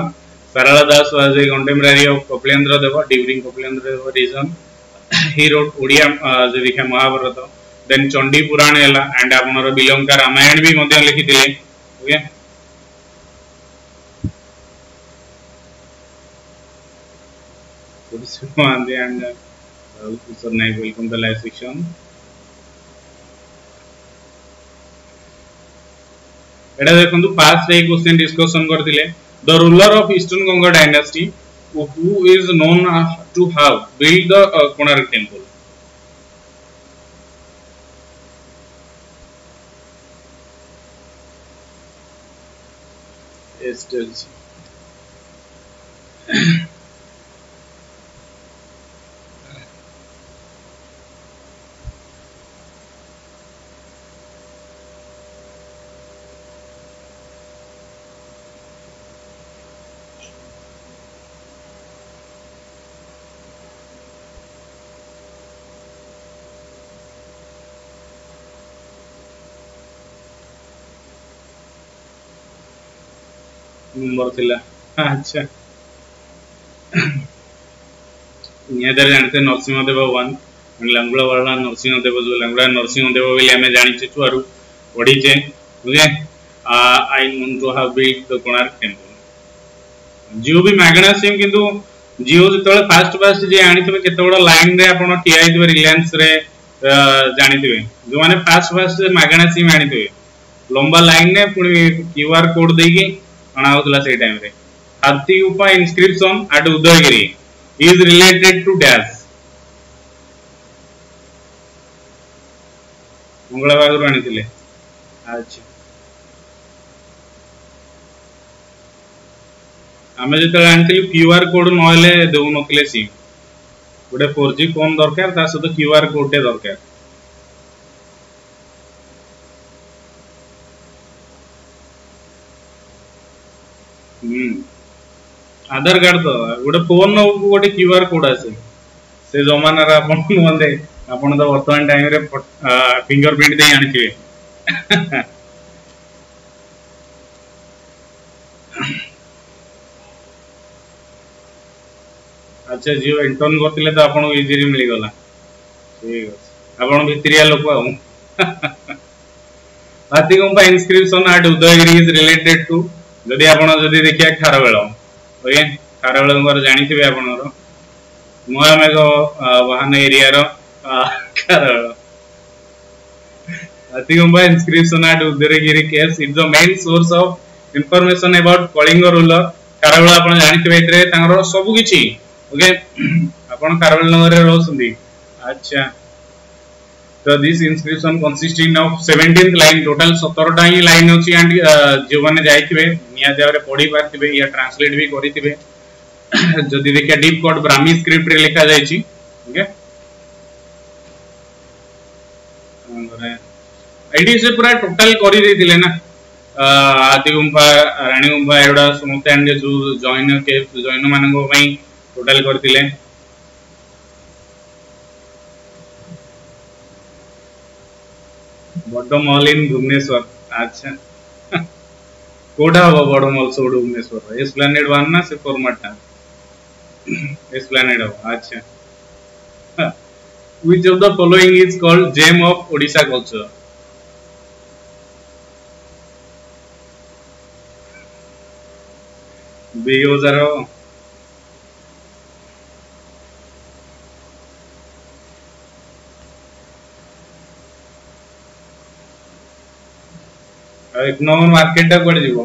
Sarala Das was a contemporary of Kapilendra Deb during Kapilendra Deb reason he wrote Odia ଯଦି ଦେଖିବା Then Chandi Purana and आपनर Bilanka Ramayana भी लिखिले okay महांदे and Kishore Nayak welcome the live section एटा देखंतु पास रे क्वेश्चन डिस्कशन करथिले the ruler of eastern Ganga dynasty who is known to have build the Konark temple is this number ଥିଲା ଆଚ୍ଛା ନିହାତିରେ ଜାଣିଥିବେ Narasimha Deva one Langula Bala Narasimha Deva ଯୋଉ ଲାଙ୍ଗୁଳା ନରସିଂହଦେବ ବୋଲି ଆମେ ଜାଣିଛୁ ଆରୁ ପଢିଛେ okay I known to have built the Konark temple Jio ବି ମାଗଣା ସିମ୍ କିନ୍ତୁ ଜିଓ ଯେତେବେଳେ ଫାଷ୍ଟ ଫାଷ୍ଟ ଯିଏ ଆଣିଥିବେ କେତେ ବଡ଼ ଲାଇନରେ ଆପଣ ଠିଆ ହେଇଥିବେ ରିଲାଏନ୍ସରେ ଜାଣିଥିବେ ଯୋଉମାନେ ଫାଷ୍ଟ ଫାଷ୍ଟ ମାଗଣା ସିମ୍ ଆଣିଥିବେ ଲମ୍ବା ଲାଇନରେ ପୁଣି କ୍ୟୁ ଆର୍ କୋଡ୍ ଦେଇକି ଅଣାହଉଥିଲା ସେଇ ଟାଇମରେ ହାତୀ ଉପା inscription at Udayagiri is related to dash ମଙ୍ଗଳବାରରୁ ଆଣିଥିଲେ ଆଚ୍ଛା ଆମେ ଯେତେବେଳେ ଆଣିଥିଲୁ କ୍ୟୁଆର କୋଡ୍ ନହେଲେ ଦେଉନଥିଲେ ସିମ୍ ଗୋଟେ ଫୋର୍ ଜି ଫୋନ୍ ଦରକାର ତା ସହିତ କ୍ୟୁଆର କୋଡ୍ଟେ ଦରକାର ଆଧାର କାର୍ଡ ତ ଗୋଟେ ଫୋନ ଗୋଟେ କ୍ୟୁଆର କୋଡ ଆସେ ସେ ଜମାନାରେ ଆପଣ ନୁହନ୍ତି ଆପଣ ତ ବର୍ତ୍ତମାନ ଟାଇମରେ ଫିଙ୍ଗର ପ୍ରିଣ୍ଟ ଦେଇ ଆଣିଥିବେ ଆଚ୍ଛା ଜିଓ ଇଣ୍ଟର୍ନ କରିଥିଲେ ତ ଆପଣଙ୍କୁ ଇଜିଲି ମିଳିଗଲା ଠିକ ଅଛି ଆପଣ ଭିତରିଆ ଲୋକ ଆଉ Hathigumpha inscription at Udayagiri is related to ଯଦି ଆପଣ ଯଦି ଦେଖିବା ଖାରବେଳ ଓକେ ଖାରବେଳଙ୍କର ଜାଣିଥିବେ ଆପଣଙ୍କର ମହାମେଘ ବାହାନ ଏରିଆର Kharavela Hathigumpha inscription at Udayagiri case is the main source of information about Kalinga ruler Kharavela ଆପଣ ଜାଣିଥିବେ ଏଥିରେ ତାଙ୍କର ସବୁ କିଛି ଓକେ ଆପଣ ଖାରବେଳ ନଗରରେ ରହୁଛନ୍ତି ଆଚ୍ଛା So, this inscription consisting of 17th line, total 17 टा ही लाइन अछि एंड जो माने जाइथिबे निया जावरे पढी पारथिबे या ट्रांसलेट भी करिथिबे जदि देखिया डीप कोड ब्राह्मी स्क्रिप्ट रे लिखा जायछि ओके एडी से पूरा टोटल करि देथिले ना आदि गुम्फा रानी गुम्फा एडा समस्त एंड जो जॉइन के जॉइन मानको पई टोटल करथिले बड्ड मल इन भुवनेश्वर. अच्छा. कोठा हम बड़ मल सब भुवनेश्वर एसप्लानेड वन ना से फॉर्मेट टा एसप्लानेड हम अच्छा. Which of the following is called gem of odisha culture? बेयो जरा ଆଉ ଏକ ନମ୍ବର ମାର୍କେଟଟା କୁଆଡେ ଯିବ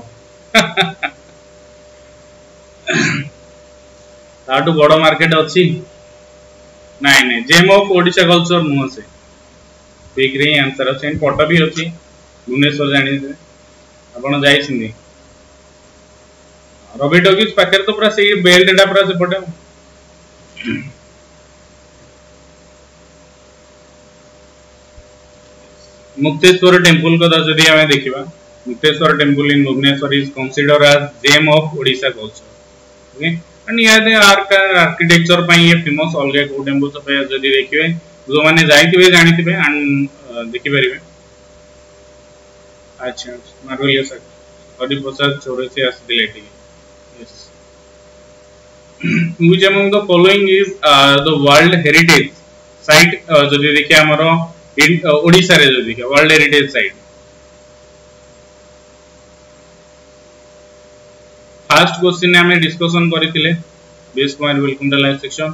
ତାଠୁ ବଡ ମାର୍କେଟ ଅଛି ନାଇଁ ନାଇଁ ଜେମ୍ ଅଫ୍ ଓଡିଶା କଲଚର ନୁହଁ ସେ ଠିକରେ ହିଁ ଆନ୍ସର ଅଛି ଫଟୋ ବି ଅଛି ଭୁବନେଶ୍ୱର ଜାଣିଥିବେ ଆପଣ ଯାଇଛନ୍ତି ରବି ଟକିଜ ପାଖରେ ତ ପୁରା ସେଇ ବେଲ୍ଟଟା ପୁରା ସେପଟେ मुक्तेश्वर टेम्पल कदा जदि आमे Mukteshwar temple in Bhubaneswar is consider as gem of Odisha culture okay पई ये फ़ेमस अलगे को टेंपल जदि देखिबे जो माने जाइतिबे जानितिबे एंड देखि परिबे अच्छा मार्वेलियस हरि प्रसाद चौरसी आसदिले एटी yes which among the following is uh, the world heritage site uh, जदि देखिए ओडिशा जो देखिए वर्ल्ड हेरिटेज फास्ट क्वेश्चन ने हमें डिस्कशन करथिले base point welcome to live section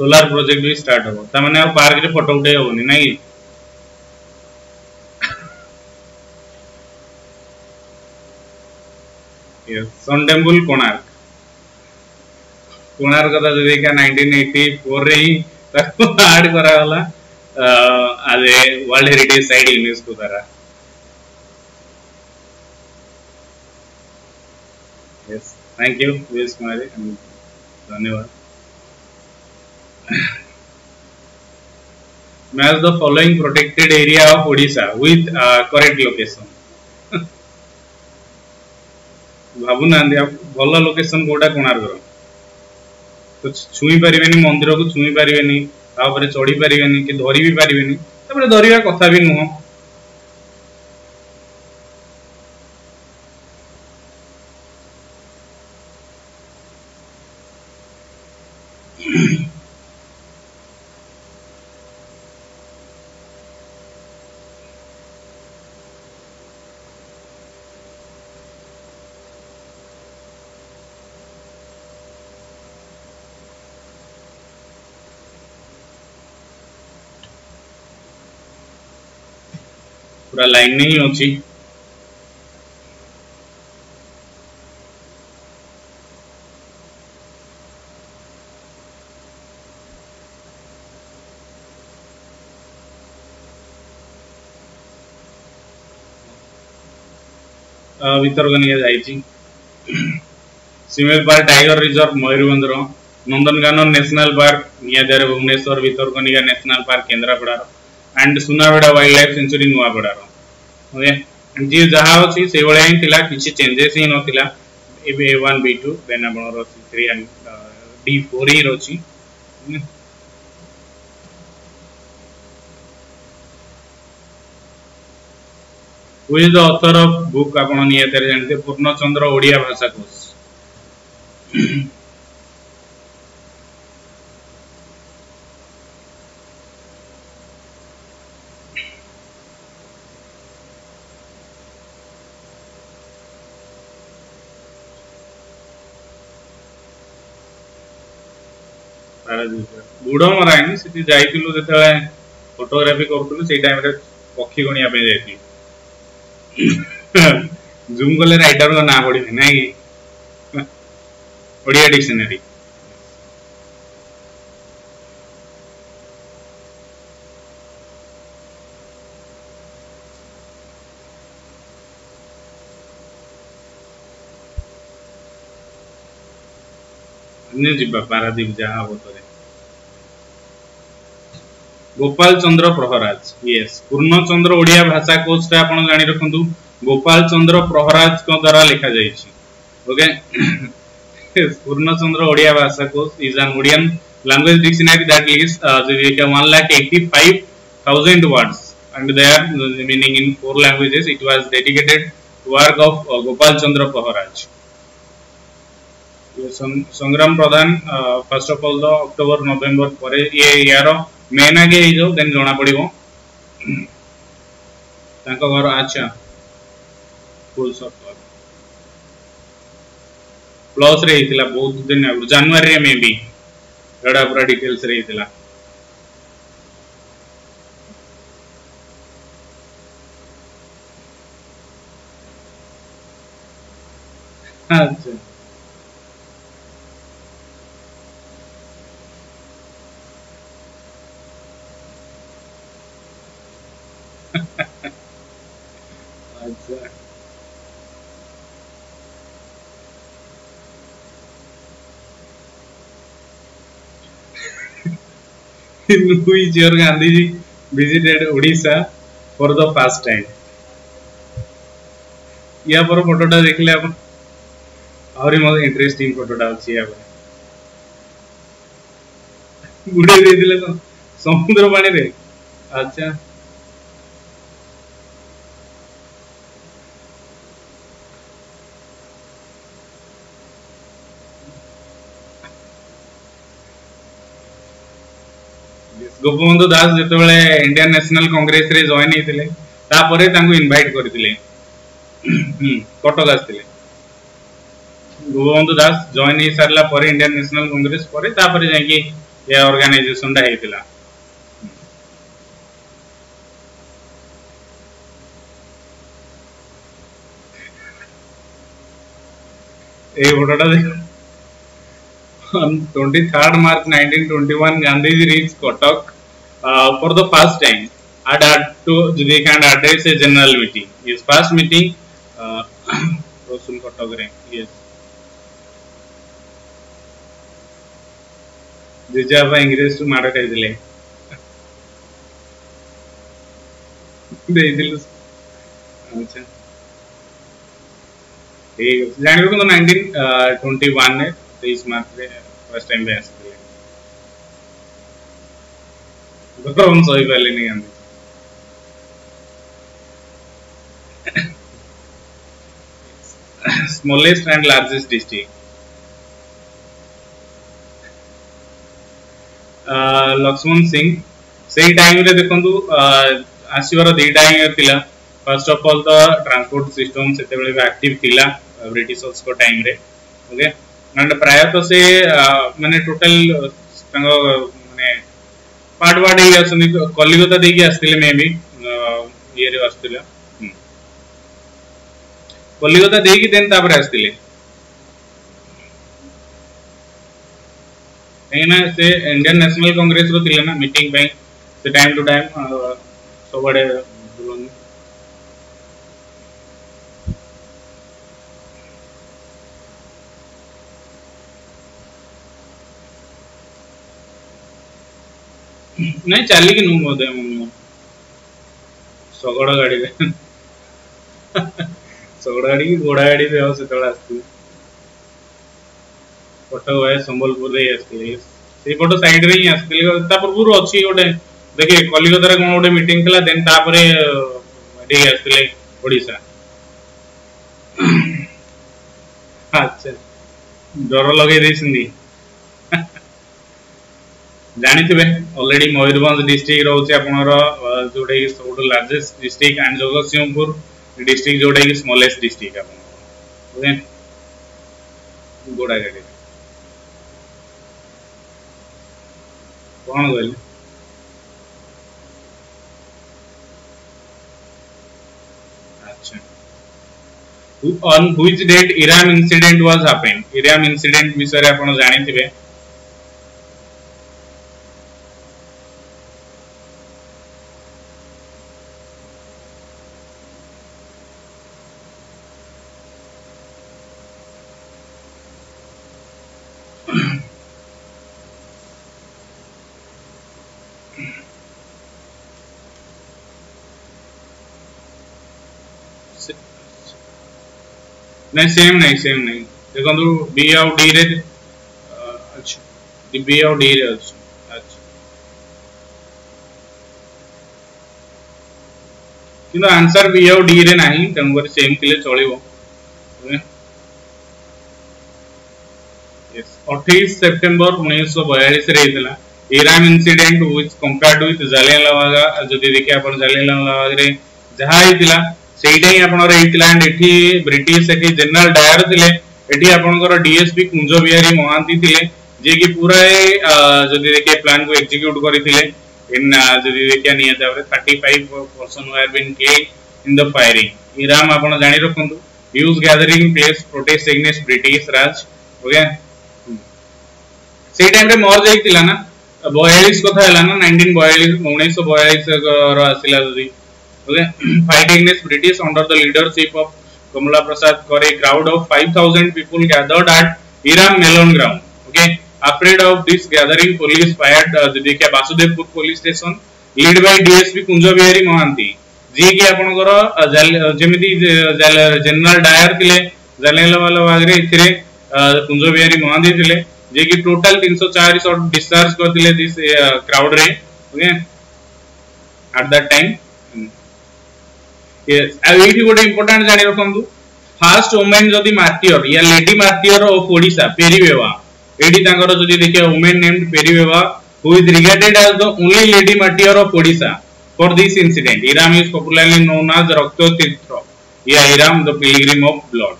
solar project भी स्टार्ट हो तमने अब पार्क रे फ़ोटो उठे होनी नहीं yes sun temple Konark Konark କଥା ଯଦି ଦେଖିବା 1984 ରେ ହିଁ ତାକୁ ଆଡ୍ କରାଗଲା as a world heritage site UNESCO ଦ୍ୱାରା yes thank you Vivesh Kumar धन्यवाद match the following protected area of Odisha with uh, correct location. ଭାବୁନାହାନ୍ତି ଭଲ ଲୋକେସନ କୋଉଟା କୋଣାର୍କର ତ ଛୁଇଁ ପାରିବେନି ମନ୍ଦିରକୁ ଛୁଇଁ ପାରିବେନି ତା ଉପରେ ଚଢି ପାରିବେନି କି ଧରି ବି ପାରିବେନି ତାପରେ ଧରିବା କଥା ବି ନୁହଁ पूरा लाइन नहीं होची ଭିତରକନିକା ଯାଇଛି ଶିମିଳିପାଳ ଟାଇଗର ରିଜର୍ଭ ମୟୂରଭଞ୍ଜର Nandankanan national park ନିଆଯାରେ Bhubaneswar Bhitarkanika national park କେନ୍ଦ୍ରାପଡ଼ାର and Sunabeda wild life sanctuary नुआवेड़ार okay जी जहाँ अच्छी से भाया ही था किसी चेंजेस ही नाला A one B two then आप थ्री एंड डी फोर ही रही who is the author of book आप निहत जानते पूर्णचंद्र ओडिया भाषा कोर्स ମରା ହେଇନି ସେଠି ଯାଇଥିଲୁ ଯେତେବେଳେ ଫଟୋଗ୍ରାଫି କରୁଥିଲୁ ସେଇ ଟାଇମରେ ପକ୍ଷୀ ଗଣିବା ପାଇଁ ଯାଇଥିଲୁ ଜୁମ୍ କଲେ ରାଇଟରଙ୍କ ନାଁ ପଡ଼ିବେ ନାଇଁ କି ଓଡ଼ିଆ ଡିକ୍ସନାରୀ ଯିବା ପାରାଦୀପ ଯାହା ହବ গোপাল চন্দ্র প্রহরাজ ইয়েস পূর্ণচন্দ্র ওড়িয়া ভাষা কোর্সটা আপনার জাঁ রাখুন গোপাল চন্দ্র প্রহরাজ দ্বারা লেখা যাই okay Purnachandra Odia Bhasha Kosha is an Odian language dictionary that lists uh, the 1,85,000 words and they are meaning in four languages. It was dedicated work of uh, Gopal Chandra Paharaj. Sangram Pradhan, uh, first of all, the October, November, ये यार main ଆଗେ ହେଇଯାଉ ଦେନ୍ ଜଣା ପଡ଼ିବ ତାଙ୍କ ଘର ଆଚ୍ଛା ଫୁଲ୍ ସଫର ପ୍ଲସ୍ରେ ହେଇଥିଲା ବହୁତ ଦିନ ଆଗରୁ ଜାନୁଆରୀରେ ମେ ବି ଏଗୁଡ଼ା ପୁରା ଡିଟେଲ୍ସରେ ହେଇଥିଲା ଆଚ୍ଛା in which your Gandhiji visited Odisha for the first time. या पर फोटोटा देखले आपण ଆହୁରି ମୋର ଇଣ୍ଟରେଷ୍ଟିଂ ଫଟୋଟା ଅଛି ୟା ପରେ ବୁଡେଇ ଦେଇଥିଲେ ତ ସମୁଦ୍ର ପାଣିରେ ଆଚ୍ଛା ଗୋପବନ୍ଧୁ ଦାସ ଯେତେବେଳେ ଇଣ୍ଡିଆନ ନ୍ୟାସନାଲ କଂଗ୍ରେସରେ ଜଏନ୍ ହେଇଥିଲେ ତାପରେ ତାଙ୍କୁ ଇନଭାଇଟ୍ କରିଥିଲେ କଟକ ଆସିଥିଲେ ଗୋପବନ୍ଧୁ ଦାସ ଜଏନ୍ ହେଇସାରିଲା ପରେ ଇଣ୍ଡିଆନ ନ୍ୟାସନାଲ କଂଗ୍ରେସ ପରେ ତାପରେ ଯାଇକି ଏ ଅର୍ଗାନାଇଜେସନଟା ହେଇଥିଲା এই ফটোটা দেখো on 23rd March 1921, Gandhiji reached Kotak for the first time at to Judika and address a general meeting. is first meeting, uh, yes. Reserve increase ಮಾಡೋಕೆ ಇದಿಲ್ಲ को तो 1921 है तो इस मात्रे फ़र्स्ट टाइम ଆସିଲା लक्ष्मण सिंह से टाइम देखो आसवर दीटा ही फ़र्स्ट ऑफ़ ऑल तो ट्रांसपोर्ट सिस्टम से आक्टिव थिला ब्रिटिशर्स टाइम ओके प्रायत से मानने टोटाल ପାର୍ଟ ପାର୍ଟ ହେଇକି ଆସନ୍ତି କଲିକତା ଦେଇକି ଆସିଥିଲେ ମେ ବି ଇଏରେ ଆସୁଥିଲା କଲିକତା ଦେଇକି ଦେନ୍ ତାପରେ ଆସିଥିଲେ କାହିଁକିନା ସେ ଇଣ୍ଡିଆନ ନ୍ୟାସନାଲ କଂଗ୍ରେସର ଥିଲେ ନା ମିଟିଂ ପାଇଁ ସେ ଟାଇମ୍ ଟୁ ଟାଇମ୍ ସବୁଆଡ଼େ ନାଇଁ ଚାଲିକି ନୁହଁ ବୋଧେ ଶଗଡ଼ ଗାଡ଼ିରେ ଶଗଡ଼ ଗାଡ଼ି କି ଘୋଡ଼ା ଗାଡ଼ି ବି ଆଉ ସେତେବେଳେ ଆସିଥିଲେ କଟକ ଭାଇ ସମ୍ବଲପୁରରେ ହିଁ ଆସିଥିଲେ ସେଇପଟ ସାଇଡରେ ହିଁ ଆସିଥିଲେ ତା ପୂର୍ବରୁ ଅଛି ଗୋଟେ ଦେଖେ କଲିକତାରେ କ'ଣ ଗୋଟେ ମିଟିଂ ଥିଲା ଦେନ୍ ତାପରେ ଏଠିକି ଆସିଥିଲେ ଓଡ଼ିଶା ଆଚ୍ଛା ଡର ଲଗେଇ ଦେଇଛନ୍ତି ଜାଣିଥିବେ ଅଲରେଡି ମୟୂରଭଞ୍ଜ ଡିଷ୍ଟ୍ରିକ୍ଟ ରହୁଛି ଆପଣଙ୍କର ଯୋଉଟାକି ସବୁଠୁ largest district and Jagatsinghpur district ଯୋଉଟାକି ସ୍ମଲେଷ୍ଟ ଡିଷ୍ଟ୍ରିକ୍ଟ ଆପଣଙ୍କର ଓକେ ଗୋଡ଼ା ଗାଡ଼ି କ'ଣ କହିଲେ ଆଚ୍ଛା on which date Iram incident was happened Iram incident ବିଷୟରେ ଆପଣ ଜାଣିଥିବେ नहीं सेम नहीं सेम नहीं देखो बी आउ डी रे अच्छा बी आउ डी रे अच्छा अच्छा କିନ୍ତୁ ଆନ୍ସର ବି ଆଉ ଡି ରେ ନାହିଁ ତେଣୁକରି ସେମ୍ ଥିଲେ ଚଳିବ ଅଠେଇଶ ସେପ୍ଟେମ୍ବର ଉଣେଇଶହ ବୟାଳିଶରେ ହେଇଥିଲା Eram incident which compared with Jallianwala ଯଦି ଦେଖିବା ଆପଣ ଜାଲିଆଁୱାଲାବାଗରେ ଯାହା ହେଇଥିଲା ସେଇଟା ହିଁ ଆପଣଙ୍କର ହେଇଥିଲାଣ୍ଡ ଏଠି ବ୍ରିଟିଶ ଏଠି ଜେନେରାଲ ଡାୟର ଥିଲେ ଏଠି ଆପଣଙ୍କର ଡିଏସପି କୁଞ୍ଜ ବିହାରୀ ମହାନ୍ତି ଥିଲେ ଯିଏକି ପୁରା ଏ ଯଦି ଦେଖିବେ ପ୍ଲାନକୁ ଏକ୍ଜିକ୍ୟୁଟ କରିଥିଲେ in uh, যদি দেখিয়া নিয়ে যাবে 35 person were been killed in the firing ইরাম আপন জানি রাখন্তু huge gathering place protest against British Raj okay সেই টাইমে মর্জ হইতিলা না 42 কথা হেলা না 1942 1942 ର ଆସିଲା ଯଦି okay fight against British under the leadership of Kamala Prasad for a crowd of 5000 people gathered at Iram Melon ground okay afraid of this gathering police fired uh, देखिए Vasudevpur police station lead by DSP Kunj Bihari Mahanti ଯିଏ କି ଆପଣଙ୍କର ଯେମିତି general Dyer ଥିଲେ ଜାଲିଆଁୱାଲା ବାଗରେ ଏଥିରେ କୁଞ୍ଜ ବିହାରୀ ମହାନ୍ତି ଥିଲେ ଯିଏ କି ଟୋଟାଲ 304 ସଟ୍ ଡିସଚାର୍ଜ କରିଥିଲେ ଦିସ୍ କ୍ରାଉଡ ରେ okay at that es ahí fue donde importante gente romando first woman jodi martyr y la lady martyr o pordisa periwawa lady tan ganó jodi de que woman named periwawa who is regarded as the only lady martyr o pordisa for this incident. Iram is popularly known as the doctor titro iram the pilgrim of blood.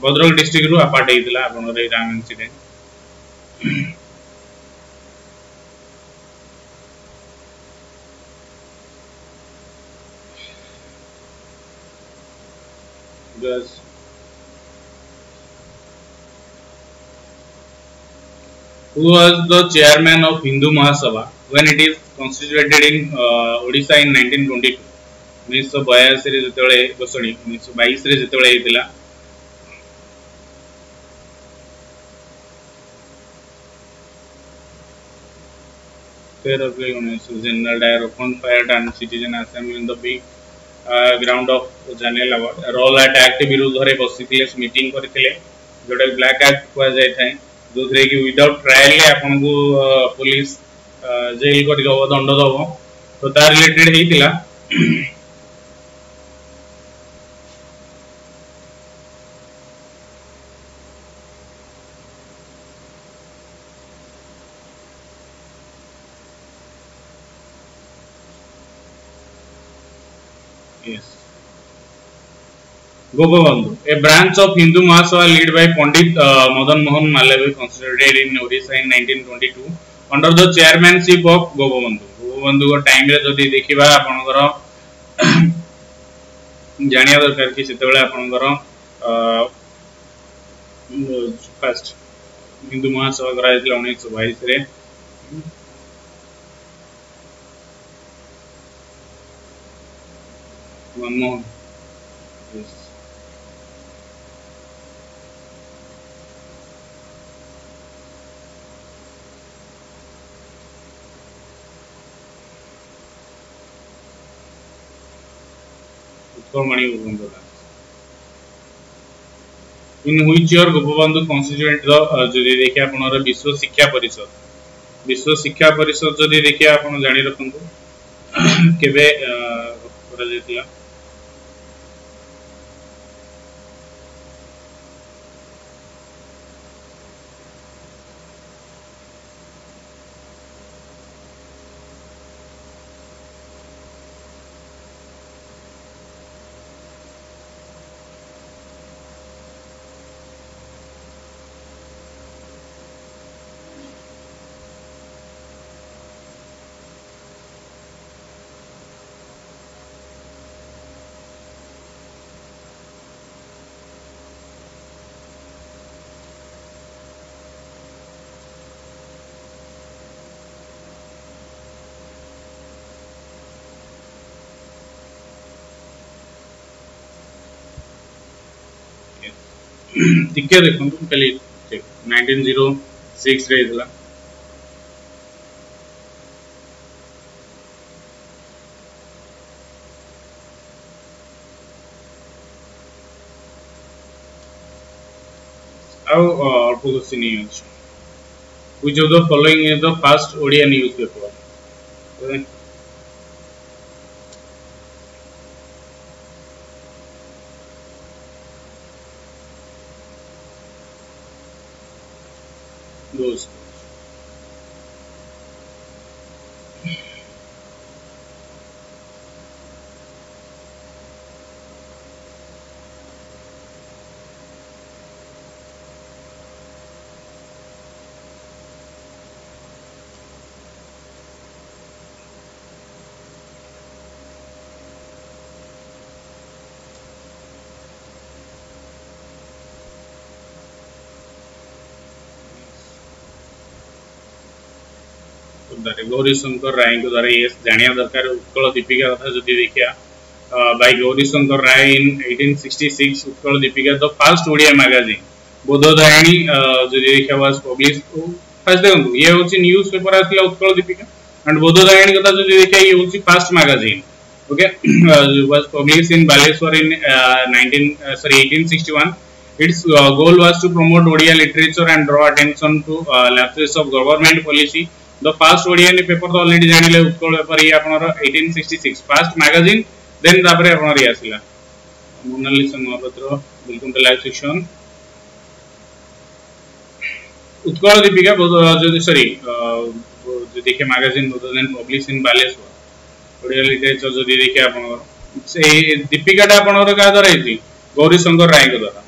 Todos los distritos aparente hidal iram incident. because who was the chairman of Hindu Mahasabha when it is constituted in uh, Odisha in 1922 ଉଣେଇଶହ ବୟାଅଶୀରେ ଯେତେବେଳେ ସରି ଉଣେଇଶହ ବାଇଶରେ ଯେତେବେଳେ ହେଇଥିଲା Fair of General Dyer opened fire and citizen assembly in the big ground of Jallianwala Rowlatt act ବିରୁଦ୍ଧରେ ବସିଥିଲେ meeting କରିଥିଲେ ଯୋଉଟା ବ୍ଲାକ୍ ଆକ୍ଟ କୁହାଯାଇଥାଏ ଯୋଉଥିରେ କି ୱିଦାଉଟ୍ ଟ୍ରାଏଲରେ ଆପଣଙ୍କୁ ପୋଲିସ ଜେଲ୍ କରିଦେବ ଦଣ୍ଡ ଦେବ ତ ତା ରିଲେଟେଡ୍ ହେଇଥିଲା Gopabandhu, a branch of Hindu Mahasabha led by Pandit uh, Madan Mohan Malavi constituted in Odisha in 1922 under the chairmanship of Gopabandhu. Gopabandhu को टाइम रे जदि देखिबा आपनकर ଜାଣିବା ଦରକାର କି ସେତେବେଳେ ଆପଣଙ୍କର ଫାଷ୍ଟ ହିନ୍ଦୁ ମହାସଭା କରାଯାଇଥିଲା ଉଣେଇଶହ ବାଇଶରେ one more. Just इन हुई चेयर गोपबंधु कन्स्टिट्यूएंट जी देखिए आप विश्व शिक्षा परिषद विश्व शिक्षा परिषद जी देखिए आप जान रखे कर ଟିକେ ଦେଖନ୍ତୁ ଖାଲି ନାଇନଟିନ୍ ଜିରୋ ସିକ୍ସରେ ହେଇଥିଲା ଆଉ ଅଳ୍ପ କ୍ୱେଶ୍ଚିନ୍ ହିଁ ଅଛି which of the following is the first Odia goes द्वारा गौरीशंकर राय द्वारा ये जानिया दरकार उत्कल दीपिका कथा जदि देखिया by Gaurishankar Ray in 1866 Utkal Dipika the first Odia magazine Bodhodayani जदि देखिया वाज पब्लिश फ़र्स्ट देखो ये होची न्यूज़ पेपर आसला उत्कल दीपिका एंड बोधोदयाणी कथा जदि देखिया ये होची first magazine published in Baleswar in uh, 19 uh, sorry 1861 its uh, goal was to promote Odia literature and draw attention to uh, lapses of government policy the first Odia paper तो already जानिले Utkal paper ये आपनर 1866 first magazine then तापरे आपनर ये आसिला Monalisa Mahapatra welcome to live section Utkal Dipika जो sorry जो देखे magazine both then publish in Baleswar Odia literature जो देखे आपनर से दीपिकाटा आपनर का द्वारा गौरी शंकर राय के द्वारा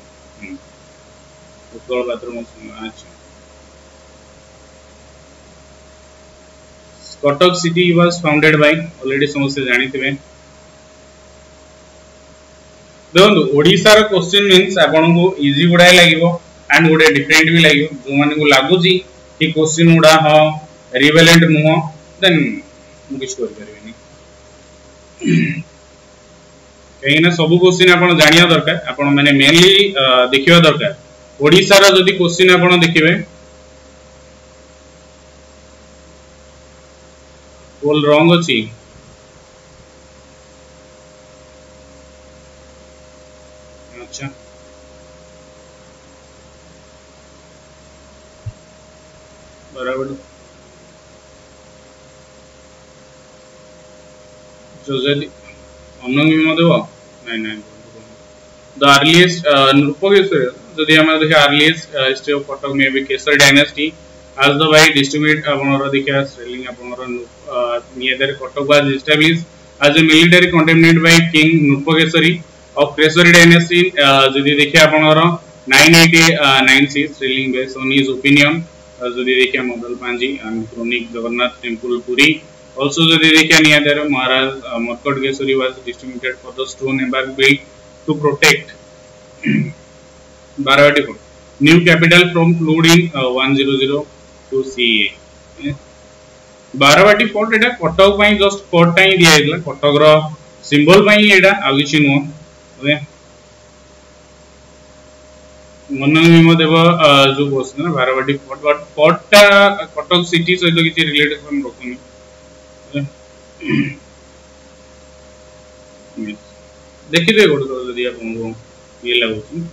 उत्कल पात्र अच्छा Cuttack city was founded by already समस्त जानिथिबे देखो ओडिसा रो क्वेश्चन मींस आपन इजी गुडा लागिवो एंड गुडे डिफरेंट भी लागिवो जो माने को कि क्वेश्चन गुडा ह रिवेलेंट नुह। देन कहीं सब क्वेश्चन आपन जानिया दरकार, आपन माने मेनली देखिबा दरकार। ओडिसा रो क्वेश्चन आपन देखिबे ଭୁଲ ରଙ୍ଗ ଅଛି আচ্ছা બરાબર જોજેલી অন্যমিমা দেব নাই নাই the earliest uh, Nrupakeswara যদি আমরা দেখি earliest history of Kotak may be Kesar dynasty as the way distribute আপনারা দেখে আসলেন আপনারা near Kotak was established as a military contempt by King Nupakesari of Kesari dynasty যদি দেখি আপনারা 989 spelling based on his opinion যদি দেখি Madala পাঞ্জি and chronic Jagannath temple Puri also যদি দেখি near there Maharaj uh, Markot Kesari was distributed for the stone embark built to protect Baravati fort new capital from flood in uh, 100 to see Barabati fort Etah Cuttack just fort ही दिखाई है कटक रिम्बल आगे नुह मन देव जो बस ना, बारवाटी फोर्ट बट फोर्टा Cuttack city सहित किसी रिलेटेसन रखुन देखिए गोटे लगे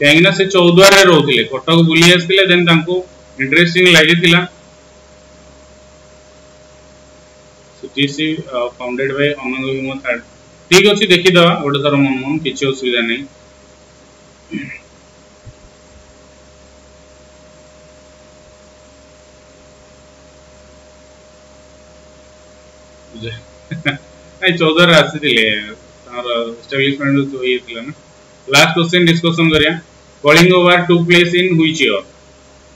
कहीं चौदह रोते कटक बुले आसते देन एड्रेसिंग लगे this is uh, founded by Amangogi method ঠিক আছে দেখি দেবা গোটে থর মন কিছু অসুবিধা নেই ନାଇଁ ଚଉଦରେ ଆସିଥିଲେ ତାଙ୍କର ଏଷ୍ଟାବ୍ଲିଶମେଣ୍ଟ ଯୋଉ ହେଇଥିଲା ନା ଲାଷ୍ଟ କ୍ୱେଶ୍ଚିନ୍ ଡିସ୍କସନ୍ କରିବା Kalinga war to place in which year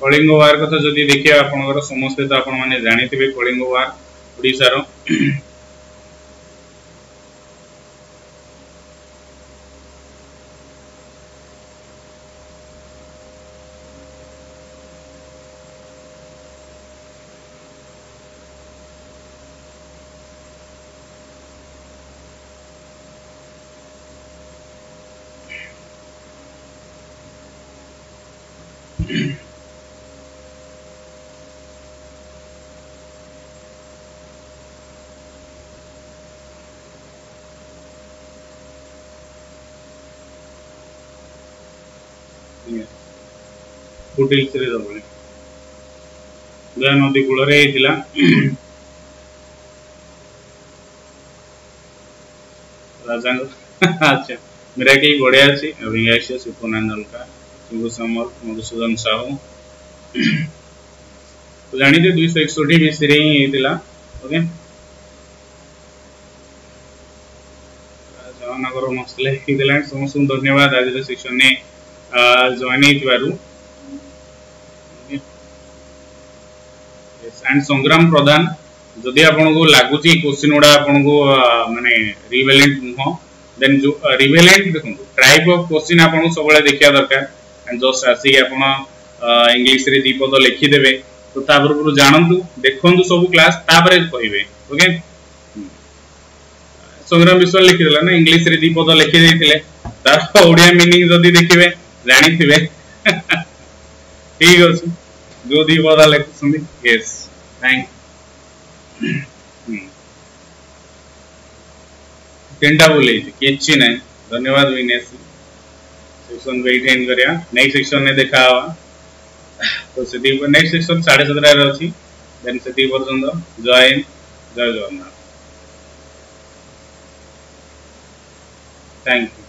Kalinga war କଥା ଯଦି ଦେଖିବା ଆପଣଙ୍କର ସମସ୍ତେ ତ ଆପଣମାନେ ଜାଣିଥିବେ କଳିଙ୍ଗ ୱାର୍ ఒడిశారు Mm-hmm. ଫୁଟିଲ୍ସରେ ସବୁବେଳେ ଦୟା ନଦୀ କୂଳରେ ହେଇଥିଲା ରାଜାଙ୍କ ଆଚ୍ଛା ମିରାକିଲ ବଢିଆ ଅଛି ଅଭିଙ୍ଗାକ୍ଷ ସୁପନାନନ୍ଦ ଅଲକା ଶିବୁ ସମର ମଧୁସୂଦନ ସାହୁ ଜାଣିଛେ ଦୁଇଶହ ଏକଷଠି ବିସିରେ ହିଁ ହେଇଥିଲା ଓକେ ଜଗନ୍ନାଥଙ୍କର ମସଲା ହେଇଗଲାଣି ସମସ୍ତଙ୍କୁ ଧନ୍ୟବାଦ ଆଜିର ସେକ୍ସନରେ ଜଏନ୍ ହେଇଥିବାରୁ and Songram Pradhan যদি আপনার লাগুচি কোশ্চিন গুড়া আপনার মানে রিভেলেন্ট নুহ দেন রিভেলেন্ট দেখুন টাইপ অফ কোশ্চিন আপনার সবুলে দেখা দরকার এন্ড জস্ট আসিকি আপনার ইংলিশে দুই পদ লিখিদেবে তো তা পূর্বর জাণতু দেখন্তু সবু ক্লাস তাপরে কহবে ওকে সংগ্রাম বিশ্বাস লিখিদেলে না ইংলিশে দুই পদ লিখি দিয়ে তার ওড়িয়া মিনিং যদি দেখবে জাঁথিবে ঠিক আছে जो दी वाला लेखुंट यस बैंक त्यांटा बोलायचे केचची नाही धन्यवाद विनेश सेक्शन वेट एंड करिया। नेक्स्ट सेक्शन ने देखा देखावा तो सेठी नेक्स्ट सेक्शन साढ़े सत्रह रे अछि देन सेठी पर्यंत जय हिंद, जय जगन्नाथ। Thank you